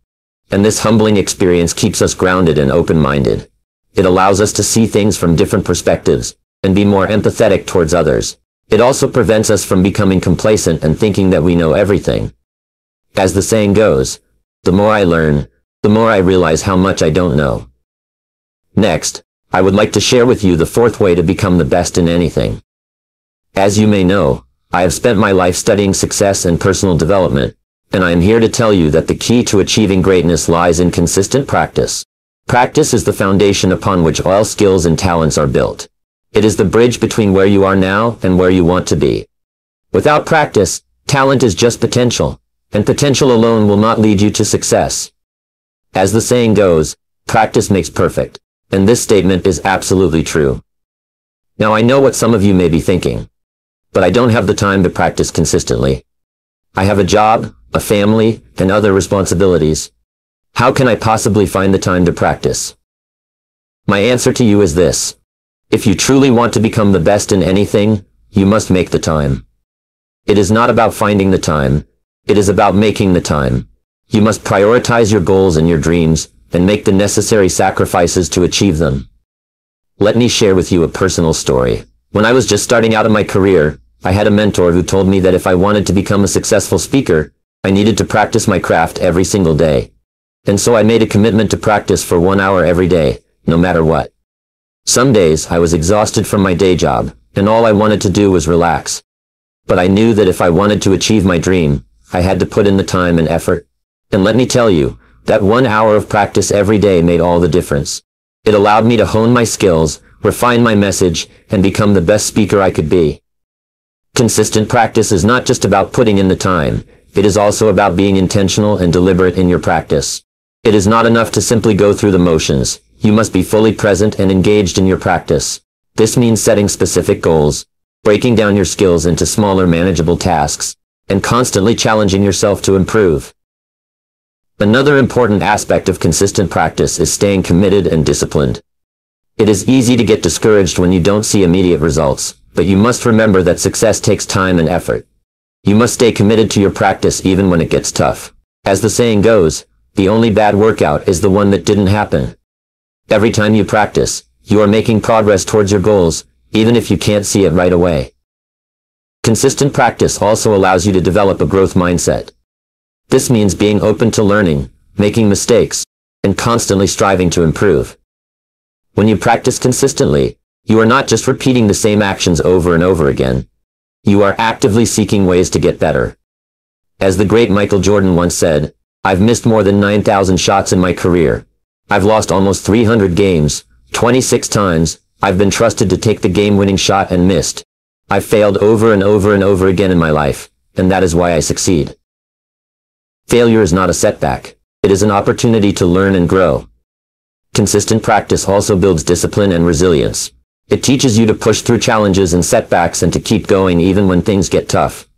And this humbling experience keeps us grounded and open-minded. It allows us to see things from different perspectives and be more empathetic towards others. It also prevents us from becoming complacent and thinking that we know everything. As the saying goes, the more I learn, the more I realize how much I don't know. Next, I would like to share with you the fourth way to become the best in anything. As you may know, I have spent my life studying success and personal development, and I am here to tell you that the key to achieving greatness lies in consistent practice. Practice is the foundation upon which all skills and talents are built. It is the bridge between where you are now and where you want to be. Without practice, talent is just potential, and potential alone will not lead you to success. As the saying goes, practice makes perfect, and this statement is absolutely true. Now I know what some of you may be thinking, but I don't have the time to practice consistently. I have a job, a family, and other responsibilities. How can I possibly find the time to practice? My answer to you is this. If you truly want to become the best in anything, you must make the time. It is not about finding the time. It is about making the time. You must prioritize your goals and your dreams, and make the necessary sacrifices to achieve them. Let me share with you a personal story. When I was just starting out in my career, I had a mentor who told me that if I wanted to become a successful speaker, I needed to practice my craft every single day. And so I made a commitment to practice for one hour every day, no matter what. Some days I was exhausted from my day job, and all I wanted to do was relax. But I knew that if I wanted to achieve my dream, I had to put in the time and effort. And let me tell you, that one hour of practice every day made all the difference. It allowed me to hone my skills, refine my message, and become the best speaker I could be. Consistent practice is not just about putting in the time, it is also about being intentional and deliberate in your practice. It is not enough to simply go through the motions, you must be fully present and engaged in your practice. This means setting specific goals, breaking down your skills into smaller manageable tasks, and constantly challenging yourself to improve. Another important aspect of consistent practice is staying committed and disciplined. It is easy to get discouraged when you don't see immediate results, but you must remember that success takes time and effort. You must stay committed to your practice even when it gets tough. As the saying goes, the only bad workout is the one that didn't happen. Every time you practice, you are making progress towards your goals, even if you can't see it right away. Consistent practice also allows you to develop a growth mindset. This means being open to learning, making mistakes, and constantly striving to improve. When you practice consistently, you are not just repeating the same actions over and over again. You are actively seeking ways to get better. As the great Michael Jordan once said, I've missed more than 9,000 shots in my career. I've lost almost 300 games, 26 times, I've been trusted to take the game-winning shot and missed. I've failed over and over and over again in my life, and that is why I succeed. Failure is not a setback. It is an opportunity to learn and grow. Consistent practice also builds discipline and resilience. It teaches you to push through challenges and setbacks and to keep going even when things get tough.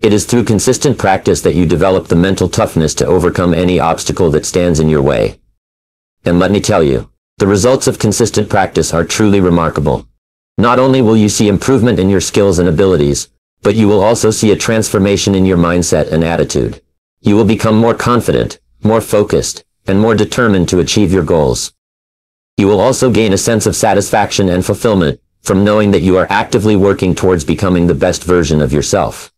It is through consistent practice that you develop the mental toughness to overcome any obstacle that stands in your way. And let me tell you, the results of consistent practice are truly remarkable. Not only will you see improvement in your skills and abilities, but you will also see a transformation in your mindset and attitude. You will become more confident, more focused, and more determined to achieve your goals. You will also gain a sense of satisfaction and fulfillment from knowing that you are actively working towards becoming the best version of yourself.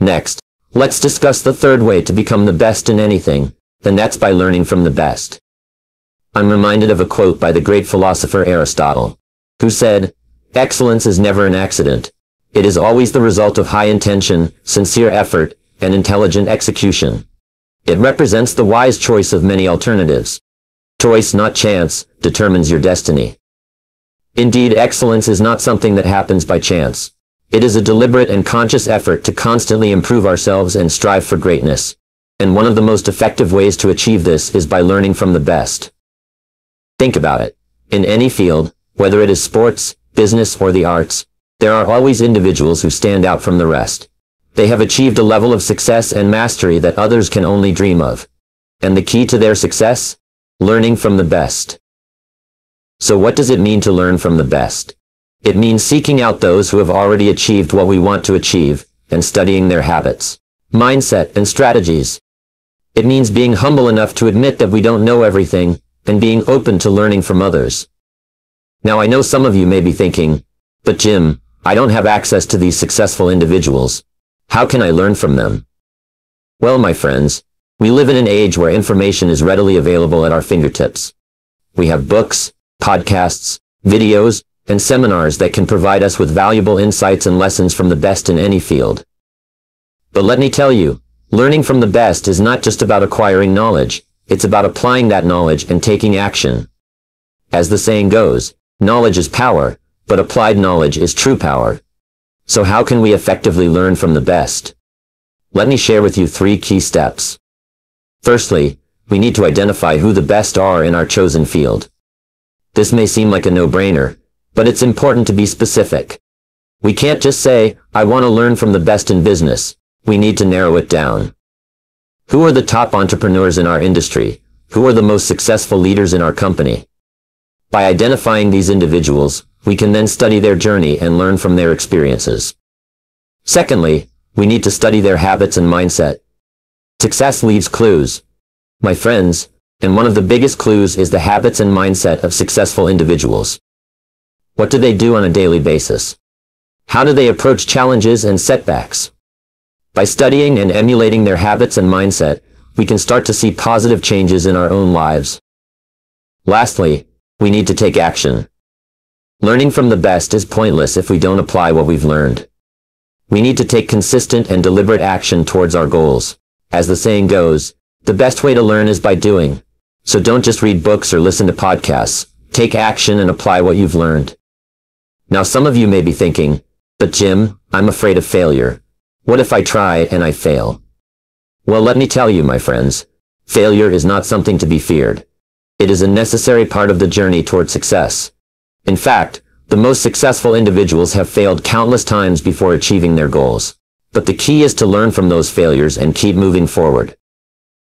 Next, let's discuss the third way to become the best in anything, and that's by learning from the best. I'm reminded of a quote by the great philosopher Aristotle, who said, Excellence is never an accident. It is always the result of high intention, sincere effort, and intelligent execution. It represents the wise choice of many alternatives. Choice, not chance, determines your destiny. Indeed, excellence is not something that happens by chance. It is a deliberate and conscious effort to constantly improve ourselves and strive for greatness. And one of the most effective ways to achieve this is by learning from the best. Think about it. In any field, whether it is sports, business, or the arts, there are always individuals who stand out from the rest. They have achieved a level of success and mastery that others can only dream of. And the key to their success? Learning from the best. So what does it mean to learn from the best? It means seeking out those who have already achieved what we want to achieve, and studying their habits, mindset, and strategies. It means being humble enough to admit that we don't know everything, and being open to learning from others. Now I know some of you may be thinking, but Jim, I don't have access to these successful individuals. How can I learn from them? Well, my friends, we live in an age where information is readily available at our fingertips. We have books, podcasts, videos, and seminars that can provide us with valuable insights and lessons from the best in any field. But let me tell you, learning from the best is not just about acquiring knowledge, it's about applying that knowledge and taking action. As the saying goes, knowledge is power, but applied knowledge is true power. So how can we effectively learn from the best? Let me share with you three key steps. Firstly, we need to identify who the best are in our chosen field. This may seem like a no-brainer, but it's important to be specific. We can't just say, I want to learn from the best in business. We need to narrow it down. Who are the top entrepreneurs in our industry? Who are the most successful leaders in our company? By identifying these individuals, we can then study their journey and learn from their experiences. Secondly, we need to study their habits and mindset. Success leaves clues. My friends, and one of the biggest clues is the habits and mindset of successful individuals. What do they do on a daily basis? How do they approach challenges and setbacks? By studying and emulating their habits and mindset, we can start to see positive changes in our own lives. Lastly, we need to take action. Learning from the best is pointless if we don't apply what we've learned. We need to take consistent and deliberate action towards our goals. As the saying goes, the best way to learn is by doing. So don't just read books or listen to podcasts. Take action and apply what you've learned. Now some of you may be thinking, but Jim, I'm afraid of failure. What if I try and I fail? Well, let me tell you, my friends, failure is not something to be feared. It is a necessary part of the journey toward success. In fact, the most successful individuals have failed countless times before achieving their goals. But the key is to learn from those failures and keep moving forward.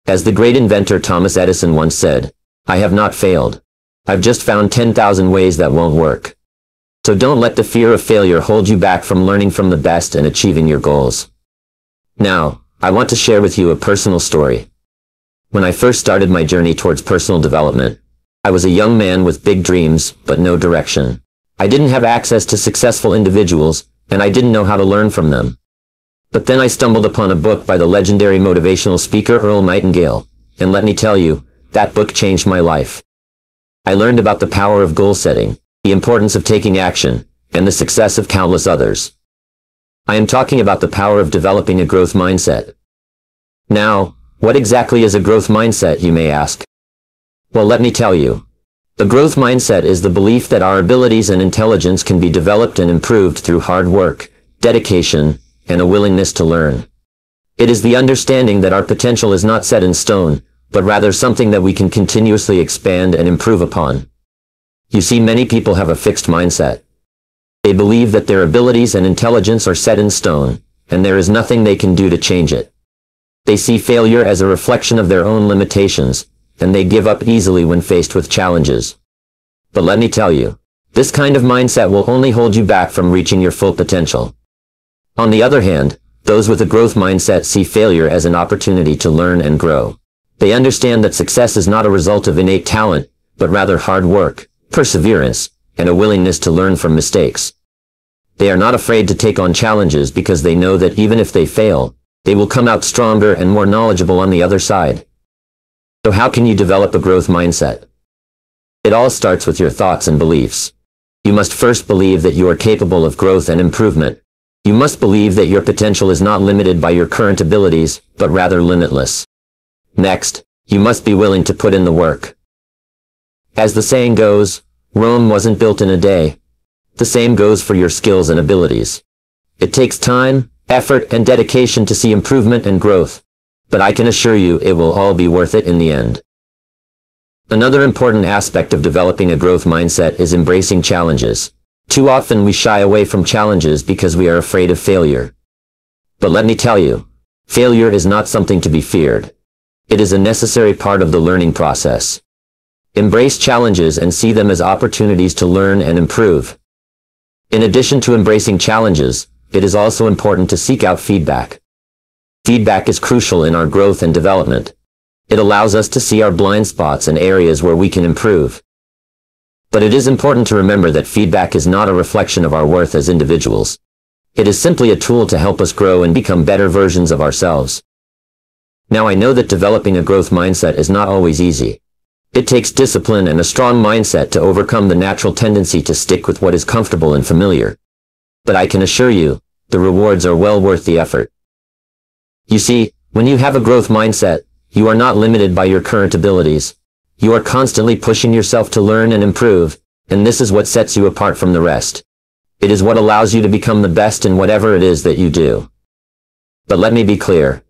As the great inventor Thomas Edison once said, I have not failed. I've just found 10,000 ways that won't work. So don't let the fear of failure hold you back from learning from the best and achieving your goals. Now, I want to share with you a personal story. When I first started my journey towards personal development, I was a young man with big dreams, but no direction. I didn't have access to successful individuals, and I didn't know how to learn from them. But then I stumbled upon a book by the legendary motivational speaker Earl Nightingale, and let me tell you, that book changed my life. I learned about the power of goal setting, the importance of taking action, and the success of countless others. I am talking about the power of developing a growth mindset. Now, what exactly is a growth mindset, you may ask? Well, let me tell you. The growth mindset is the belief that our abilities and intelligence can be developed and improved through hard work, dedication, and a willingness to learn. It is the understanding that our potential is not set in stone, but rather something that we can continuously expand and improve upon. You see, many people have a fixed mindset. They believe that their abilities and intelligence are set in stone, and there is nothing they can do to change it. They see failure as a reflection of their own limitations, and they give up easily when faced with challenges. But let me tell you, this kind of mindset will only hold you back from reaching your full potential. On the other hand, those with a growth mindset see failure as an opportunity to learn and grow. They understand that success is not a result of innate talent, but rather hard work, perseverance, and a willingness to learn from mistakes. They are not afraid to take on challenges because they know that even if they fail, they will come out stronger and more knowledgeable on the other side. So how can you develop a growth mindset? It all starts with your thoughts and beliefs. You must first believe that you are capable of growth and improvement. You must believe that your potential is not limited by your current abilities, but rather limitless. Next, you must be willing to put in the work. As the saying goes, Rome wasn't built in a day. The same goes for your skills and abilities. It takes time, effort, and dedication to see improvement and growth, but I can assure you it will all be worth it in the end. Another important aspect of developing a growth mindset is embracing challenges. Too often we shy away from challenges because we are afraid of failure. But let me tell you, failure is not something to be feared. It is a necessary part of the learning process. Embrace challenges and see them as opportunities to learn and improve. In addition to embracing challenges, it is also important to seek out feedback. Feedback is crucial in our growth and development. It allows us to see our blind spots and areas where we can improve. But it is important to remember that feedback is not a reflection of our worth as individuals. It is simply a tool to help us grow and become better versions of ourselves. Now I know that developing a growth mindset is not always easy. It takes discipline and a strong mindset to overcome the natural tendency to stick with what is comfortable and familiar. But I can assure you, the rewards are well worth the effort. You see, when you have a growth mindset, you are not limited by your current abilities. You are constantly pushing yourself to learn and improve, and this is what sets you apart from the rest. It is what allows you to become the best in whatever it is that you do. But let me be clear.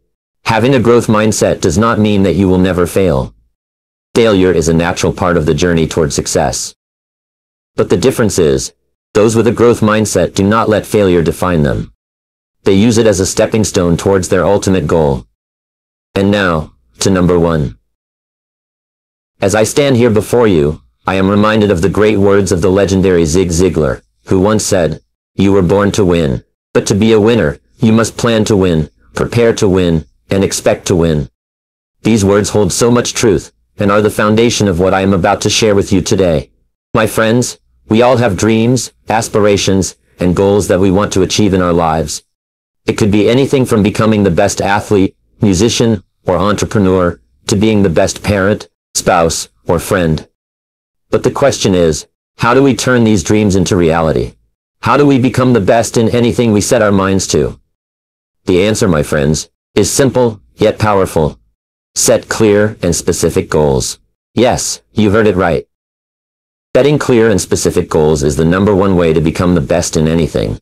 Having a growth mindset does not mean that you will never fail. Failure is a natural part of the journey toward success. But the difference is, those with a growth mindset do not let failure define them. They use it as a stepping stone towards their ultimate goal. And now, to number one. As I stand here before you, I am reminded of the great words of the legendary Zig Ziglar, who once said, You were born to win, but to be a winner, you must plan to win, prepare to win, and expect to win. These words hold so much truth, and are the foundation of what I am about to share with you today. My friends, we all have dreams, aspirations, and goals that we want to achieve in our lives. It could be anything from becoming the best athlete, musician, or entrepreneur, to being the best parent, spouse, or friend. But the question is, how do we turn these dreams into reality? How do we become the best in anything we set our minds to? The answer, my friends, is simple, yet powerful. Set clear and specific goals. Yes, you heard it right. Setting clear and specific goals is the number one way to become the best in anything.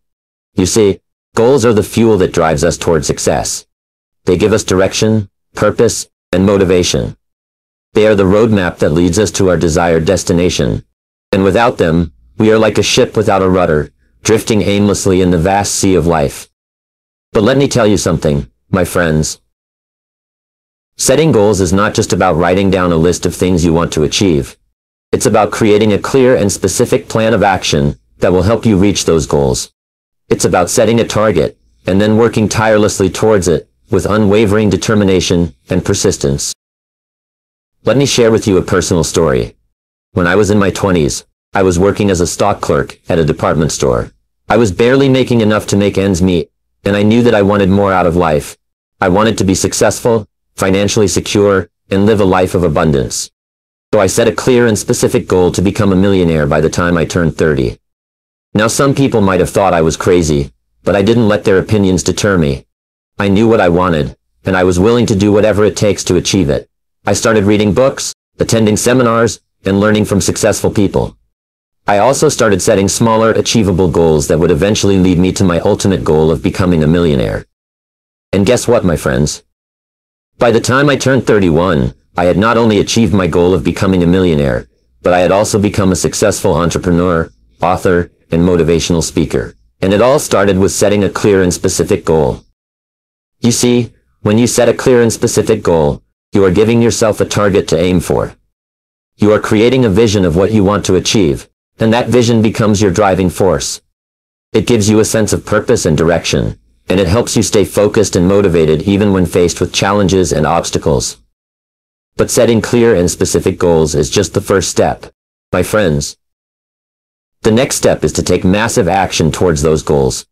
You see, goals are the fuel that drives us toward success. They give us direction, purpose, and motivation. They are the roadmap that leads us to our desired destination. And without them, we are like a ship without a rudder, drifting aimlessly in the vast sea of life. But let me tell you something, my friends. Setting goals is not just about writing down a list of things you want to achieve. It's about creating a clear and specific plan of action that will help you reach those goals. It's about setting a target and then working tirelessly towards it with unwavering determination and persistence. Let me share with you a personal story. When I was in my 20s, I was working as a stock clerk at a department store. I was barely making enough to make ends meet, and I knew that I wanted more out of life. I wanted to be successful, financially secure, and live a life of abundance. So I set a clear and specific goal to become a millionaire by the time I turned 30. Now some people might have thought I was crazy, but I didn't let their opinions deter me. I knew what I wanted, and I was willing to do whatever it takes to achieve it. I started reading books, attending seminars, and learning from successful people. I also started setting smaller, achievable goals that would eventually lead me to my ultimate goal of becoming a millionaire. And guess what, my friends? By the time I turned 31, I had not only achieved my goal of becoming a millionaire, but I had also become a successful entrepreneur, author, and motivational speaker. And it all started with setting a clear and specific goal. You see, when you set a clear and specific goal, you are giving yourself a target to aim for. You are creating a vision of what you want to achieve, and that vision becomes your driving force. It gives you a sense of purpose and direction, and it helps you stay focused and motivated even when faced with challenges and obstacles. But setting clear and specific goals is just the first step, my friends. The next step is to take massive action towards those goals.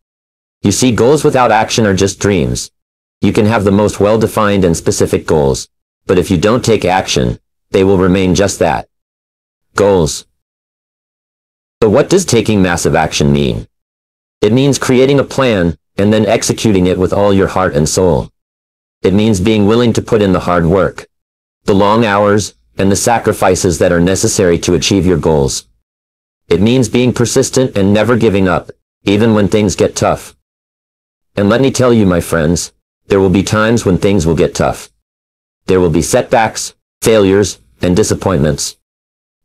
You see, goals without action are just dreams. You can have the most well-defined and specific goals, but if you don't take action, they will remain just that. Goals. But what does taking massive action mean? It means creating a plan and then executing it with all your heart and soul. It means being willing to put in the hard work the long hours, and the sacrifices that are necessary to achieve your goals. It means being persistent and never giving up, even when things get tough. And let me tell you, my friends, there will be times when things will get tough. There will be setbacks, failures, and disappointments.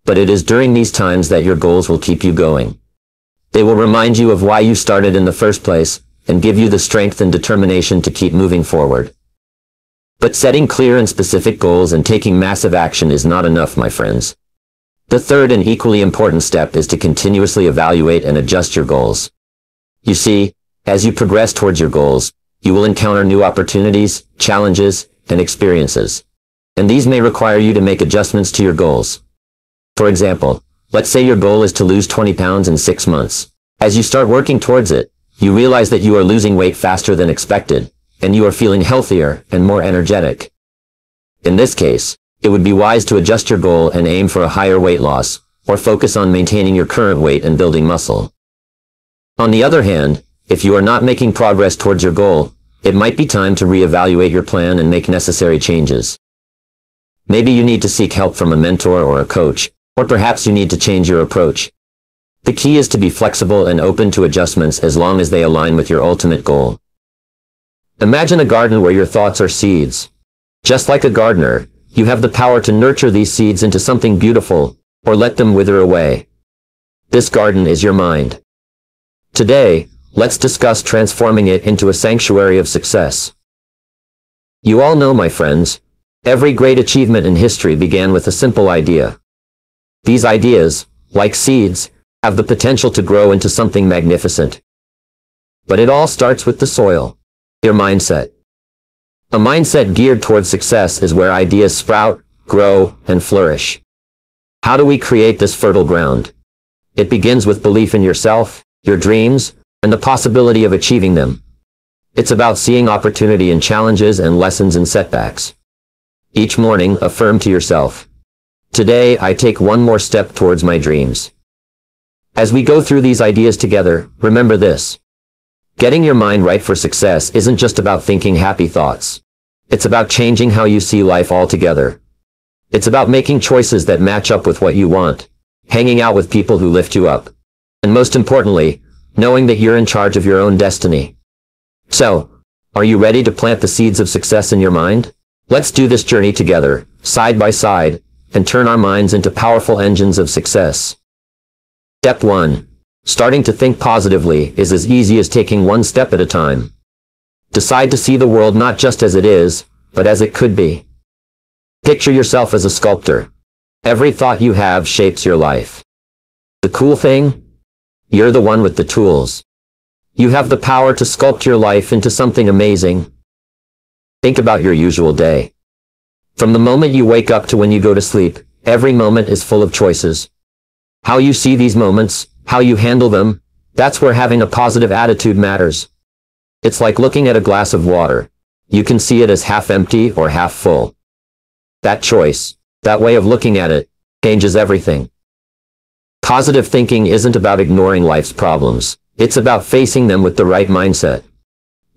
But it is during these times that your goals will keep you going. They will remind you of why you started in the first place, and give you the strength and determination to keep moving forward. But setting clear and specific goals and taking massive action is not enough, my friends. The third and equally important step is to continuously evaluate and adjust your goals. You see, as you progress towards your goals, you will encounter new opportunities, challenges, and experiences. And these may require you to make adjustments to your goals. For example, let's say your goal is to lose 20 pounds in six months. As you start working towards it, you realize that you are losing weight faster than expected, and you are feeling healthier and more energetic. In this case, it would be wise to adjust your goal and aim for a higher weight loss, or focus on maintaining your current weight and building muscle. On the other hand, if you are not making progress towards your goal, it might be time to reevaluate your plan and make necessary changes. Maybe you need to seek help from a mentor or a coach, or perhaps you need to change your approach, The key is to be flexible and open to adjustments as long as they align with your ultimate goal. Imagine a garden where your thoughts are seeds. Just like a gardener, you have the power to nurture these seeds into something beautiful, or let them wither away. This garden is your mind. Today, let's discuss transforming it into a sanctuary of success. You all know, my friends, every great achievement in history began with a simple idea. These ideas, like seeds, have the potential to grow into something magnificent. But it all starts with the soil. Your mindset. A mindset geared towards success is where ideas sprout, grow, and flourish. How do we create this fertile ground? It begins with belief in yourself, your dreams, and the possibility of achieving them. It's about seeing opportunity in challenges and lessons in setbacks. Each morning, affirm to yourself, Today I take one more step towards my dreams. As we go through these ideas together, remember this. Getting your mind right for success isn't just about thinking happy thoughts. It's about changing how you see life altogether. It's about making choices that match up with what you want, hanging out with people who lift you up, and most importantly, knowing that you're in charge of your own destiny. So, are you ready to plant the seeds of success in your mind? Let's do this journey together, side by side, and turn our minds into powerful engines of success. Step 1. Starting to think positively is as easy as taking one step at a time. Decide to see the world not just as it is, but as it could be. Picture yourself as a sculptor. Every thought you have shapes your life. The cool thing? You're the one with the tools. You have the power to sculpt your life into something amazing. Think about your usual day. From the moment you wake up to when you go to sleep, every moment is full of choices. How you see these moments, how you handle them, that's where having a positive attitude matters. It's like looking at a glass of water. You can see it as half empty or half full. That choice, that way of looking at it, changes everything. Positive thinking isn't about ignoring life's problems. It's about facing them with the right mindset.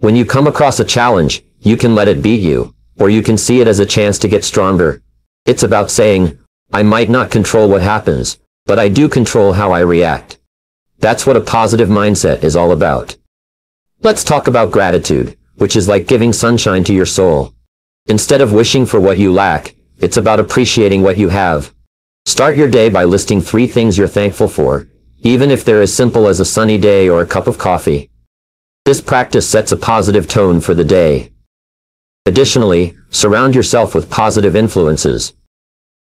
When you come across a challenge, you can let it beat you, or you can see it as a chance to get stronger. It's about saying, I might not control what happens, but I do control how I react. That's what a positive mindset is all about. Let's talk about gratitude, which is like giving sunshine to your soul. Instead of wishing for what you lack, it's about appreciating what you have. Start your day by listing three things you're thankful for, even if they're as simple as a sunny day or a cup of coffee. This practice sets a positive tone for the day. Additionally, surround yourself with positive influences.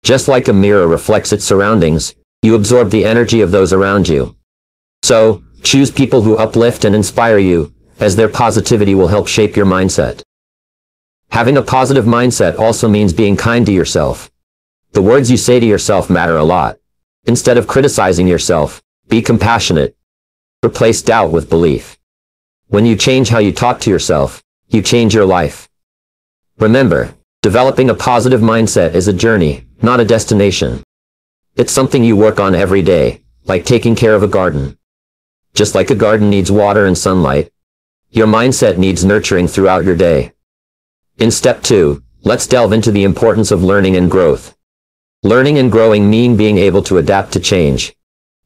Just like a mirror reflects its surroundings, you absorb the energy of those around you. So, choose people who uplift and inspire you, as their positivity will help shape your mindset. Having a positive mindset also means being kind to yourself. The words you say to yourself matter a lot. Instead of criticizing yourself, be compassionate. Replace doubt with belief. When you change how you talk to yourself, you change your life. Remember, developing a positive mindset is a journey, not a destination. It's something you work on every day, like taking care of a garden. Just like a garden needs water and sunlight, your mindset needs nurturing throughout your day. In step 2, let's delve into the importance of learning and growth. Learning and growing mean being able to adapt to change.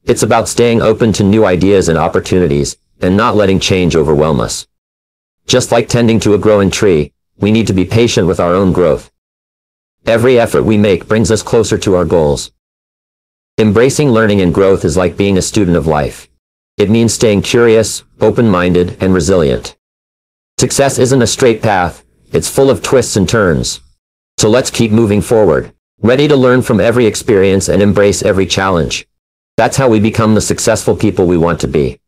It's about staying open to new ideas and opportunities, and not letting change overwhelm us. Just like tending to a growing tree, we need to be patient with our own growth. Every effort we make brings us closer to our goals. Embracing learning and growth is like being a student of life. It means staying curious, open-minded, and resilient. Success isn't a straight path, it's full of twists and turns. So let's keep moving forward, ready to learn from every experience and embrace every challenge. That's how we become the successful people we want to be.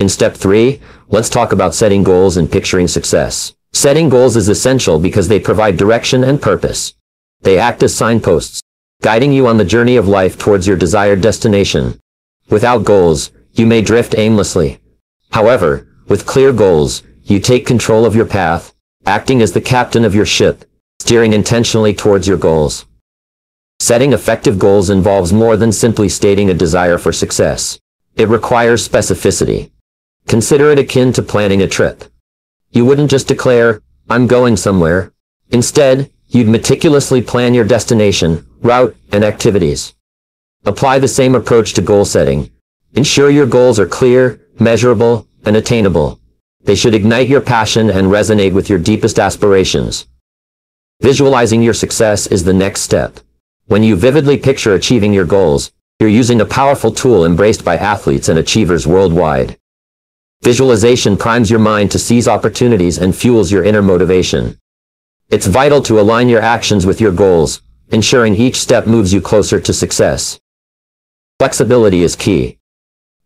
In step 3, let's talk about setting goals and picturing success. Setting goals is essential because they provide direction and purpose. They act as signposts, guiding you on the journey of life towards your desired destination. Without goals, you may drift aimlessly. However, with clear goals, you take control of your path, acting as the captain of your ship, steering intentionally towards your goals. Setting effective goals involves more than simply stating a desire for success. It requires specificity. Consider it akin to planning a trip. You wouldn't just declare, I'm going somewhere. Instead, you'd meticulously plan your destination, route, and activities. Apply the same approach to goal setting. Ensure your goals are clear, measurable, and attainable. They should ignite your passion and resonate with your deepest aspirations. Visualizing your success is the next step. When you vividly picture achieving your goals, you're using a powerful tool embraced by athletes and achievers worldwide. Visualization primes your mind to seize opportunities and fuels your inner motivation. It's vital to align your actions with your goals, ensuring each step moves you closer to success. Flexibility is key.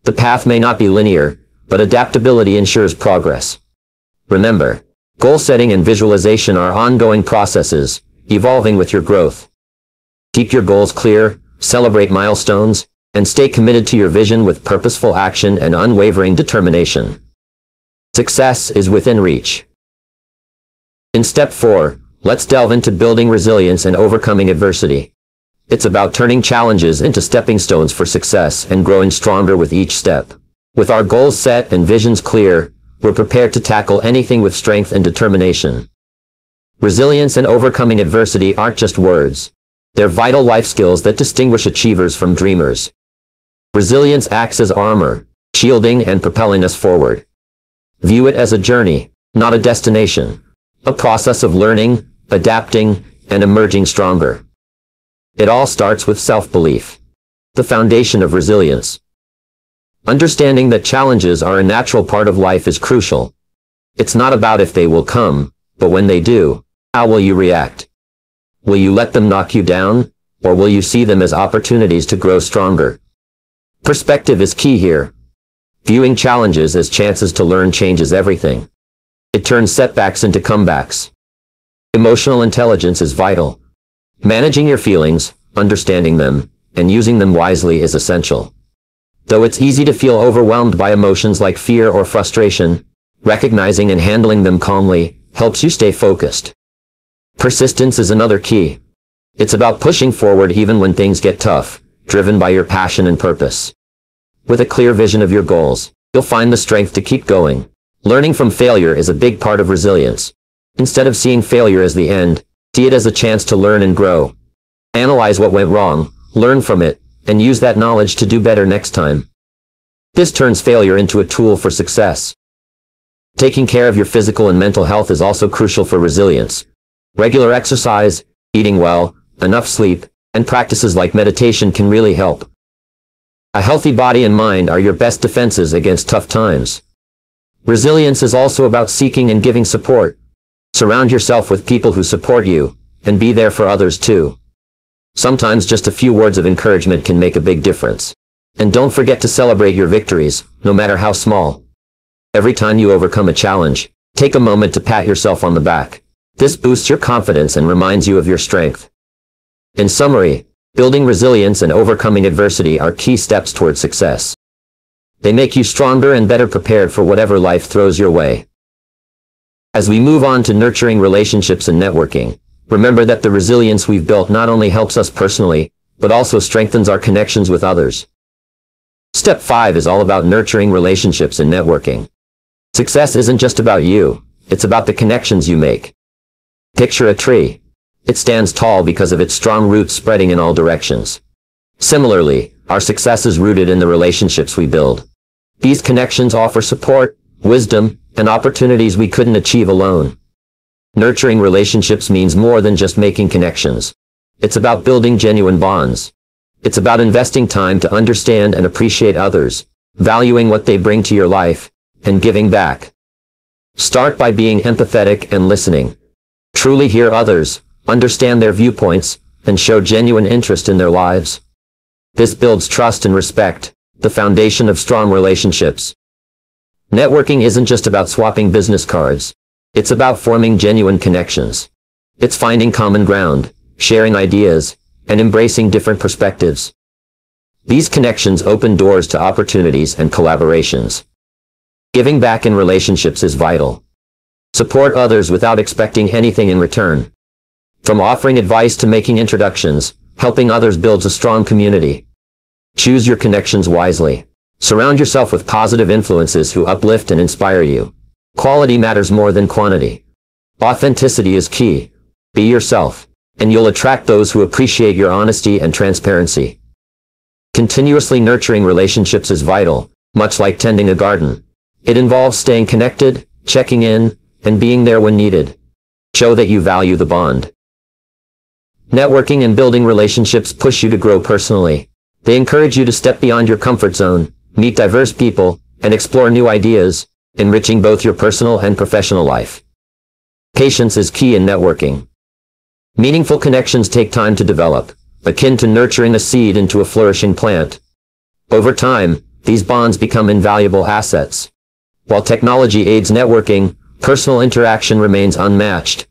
The path may not be linear, but adaptability ensures progress. Remember, goal setting and visualization are ongoing processes, evolving with your growth. Keep your goals clear, celebrate milestones, and stay committed to your vision with purposeful action and unwavering determination. Success is within reach. In step 4, let's delve into building resilience and overcoming adversity. It's about turning challenges into stepping stones for success and growing stronger with each step. With our goals set and visions clear, we're prepared to tackle anything with strength and determination. Resilience and overcoming adversity aren't just words. They're vital life skills that distinguish achievers from dreamers. Resilience acts as armor, shielding and propelling us forward. View it as a journey, not a destination. A process of learning, adapting, and emerging stronger. It all starts with self-belief. The foundation of resilience. Understanding that challenges are a natural part of life is crucial. It's not about if they will come, but when they do, how will you react? Will you let them knock you down, or will you see them as opportunities to grow stronger? Perspective is key here. Viewing challenges as chances to learn changes everything. It turns setbacks into comebacks. Emotional intelligence is vital. Managing your feelings, understanding them, and using them wisely is essential. Though it's easy to feel overwhelmed by emotions like fear or frustration, recognizing and handling them calmly helps you stay focused. Persistence is another key. It's about pushing forward even when things get tough, driven by your passion and purpose. With a clear vision of your goals, you'll find the strength to keep going. Learning from failure is a big part of resilience. Instead of seeing failure as the end, see it as a chance to learn and grow. Analyze what went wrong, learn from it, and use that knowledge to do better next time. This turns failure into a tool for success. Taking care of your physical and mental health is also crucial for resilience. Regular exercise, eating well, enough sleep, and practices like meditation can really help. A healthy body and mind are your best defenses against tough times. Resilience is also about seeking and giving support. Surround yourself with people who support you, and be there for others too. Sometimes just a few words of encouragement can make a big difference. And don't forget to celebrate your victories, no matter how small. Every time you overcome a challenge, take a moment to pat yourself on the back. This boosts your confidence and reminds you of your strength. In summary, building resilience and overcoming adversity are key steps toward success. They make you stronger and better prepared for whatever life throws your way. As we move on to nurturing relationships and networking, remember that the resilience we've built not only helps us personally, but also strengthens our connections with others. Step 5 is all about nurturing relationships and networking. Success isn't just about you, it's about the connections you make. Picture a tree. It stands tall because of its strong roots spreading in all directions. Similarly, our success is rooted in the relationships we build. These connections offer support, wisdom, and opportunities we couldn't achieve alone. Nurturing relationships means more than just making connections. It's about building genuine bonds. It's about investing time to understand and appreciate others, valuing what they bring to your life, and giving back. Start by being empathetic and listening. Truly hear others, understand their viewpoints, and show genuine interest in their lives. This builds trust and respect, the foundation of strong relationships. Networking isn't just about swapping business cards. It's about forming genuine connections. It's finding common ground, sharing ideas, and embracing different perspectives. These connections open doors to opportunities and collaborations. Giving back in relationships is vital. Support others without expecting anything in return. From offering advice to making introductions, helping others builds a strong community. Choose your connections wisely. Surround yourself with positive influences who uplift and inspire you. Quality matters more than quantity. Authenticity is key. Be yourself, and you'll attract those who appreciate your honesty and transparency. Continuously nurturing relationships is vital, much like tending a garden. It involves staying connected, checking in, and being there when needed. Show that you value the bond. Networking and building relationships push you to grow personally. They encourage you to step beyond your comfort zone, meet diverse people, and explore new ideas, enriching both your personal and professional life. Patience is key in networking. Meaningful connections take time to develop, akin to nurturing a seed into a flourishing plant. Over time, these bonds become invaluable assets. While technology aids networking, personal interaction remains unmatched.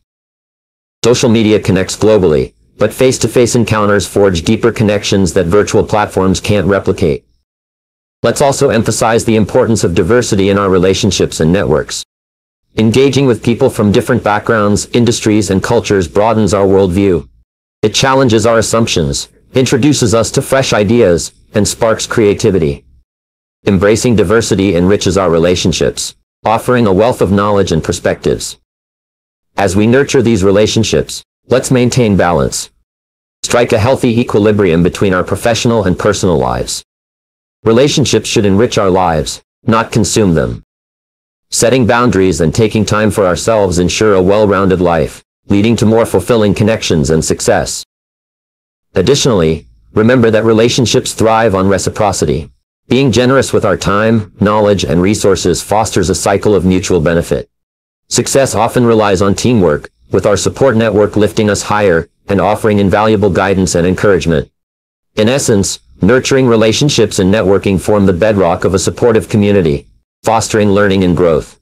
Social media connects globally, but face-to-face encounters forge deeper connections that virtual platforms can't replicate. Let's also emphasize the importance of diversity in our relationships and networks. Engaging with people from different backgrounds, industries, and cultures broadens our worldview. It challenges our assumptions, introduces us to fresh ideas, and sparks creativity. Embracing diversity enriches our relationships, offering a wealth of knowledge and perspectives. As we nurture these relationships, let's maintain balance. Strike a healthy equilibrium between our professional and personal lives. Relationships should enrich our lives, not consume them. Setting boundaries and taking time for ourselves ensure a well-rounded life, leading to more fulfilling connections and success. Additionally, remember that relationships thrive on reciprocity. Being generous with our time, knowledge, and resources fosters a cycle of mutual benefit. Success often relies on teamwork, with our support network lifting us higher and offering invaluable guidance and encouragement. In essence, nurturing relationships and networking form the bedrock of a supportive community, fostering learning and growth.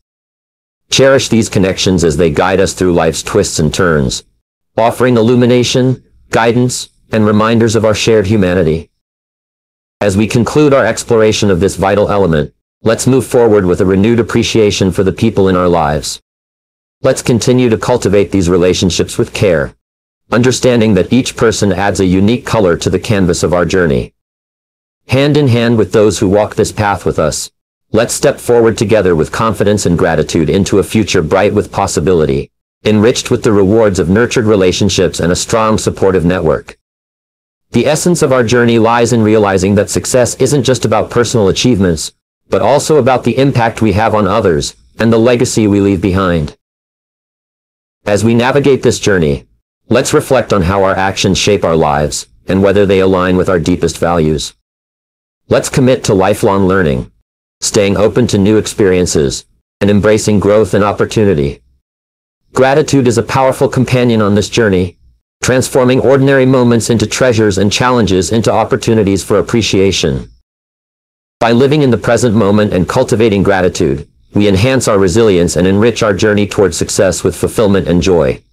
Cherish these connections as they guide us through life's twists and turns, offering illumination, guidance, and reminders of our shared humanity. As we conclude our exploration of this vital element, let's move forward with a renewed appreciation for the people in our lives. Let's continue to cultivate these relationships with care, understanding that each person adds a unique color to the canvas of our journey. Hand in hand with those who walk this path with us, Let's step forward together with confidence and gratitude into a future bright with possibility, enriched with the rewards of nurtured relationships and a strong supportive network. The essence of our journey lies in realizing that success isn't just about personal achievements, but also about the impact we have on others and the legacy we leave behind. As we navigate this journey, let's reflect on how our actions shape our lives and whether they align with our deepest values. Let's commit to lifelong learning, staying open to new experiences, and embracing growth and opportunity. Gratitude is a powerful companion on this journey, transforming ordinary moments into treasures and challenges into opportunities for appreciation. By living in the present moment and cultivating gratitude, we enhance our resilience and enrich our journey toward success with fulfillment and joy.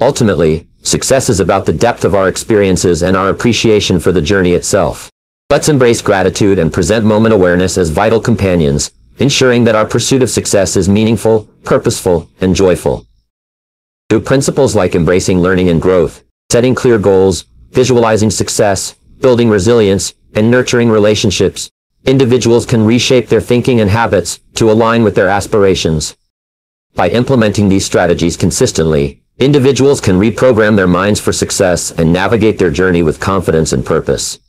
Ultimately, success is about the depth of our experiences and our appreciation for the journey itself. Let's embrace gratitude and present moment awareness as vital companions, ensuring that our pursuit of success is meaningful, purposeful, and joyful. Through principles like embracing learning and growth, setting clear goals, visualizing success, building resilience, and nurturing relationships, individuals can reshape their thinking and habits to align with their aspirations. By implementing these strategies consistently, individuals can reprogram their minds for success and navigate their journey with confidence and purpose.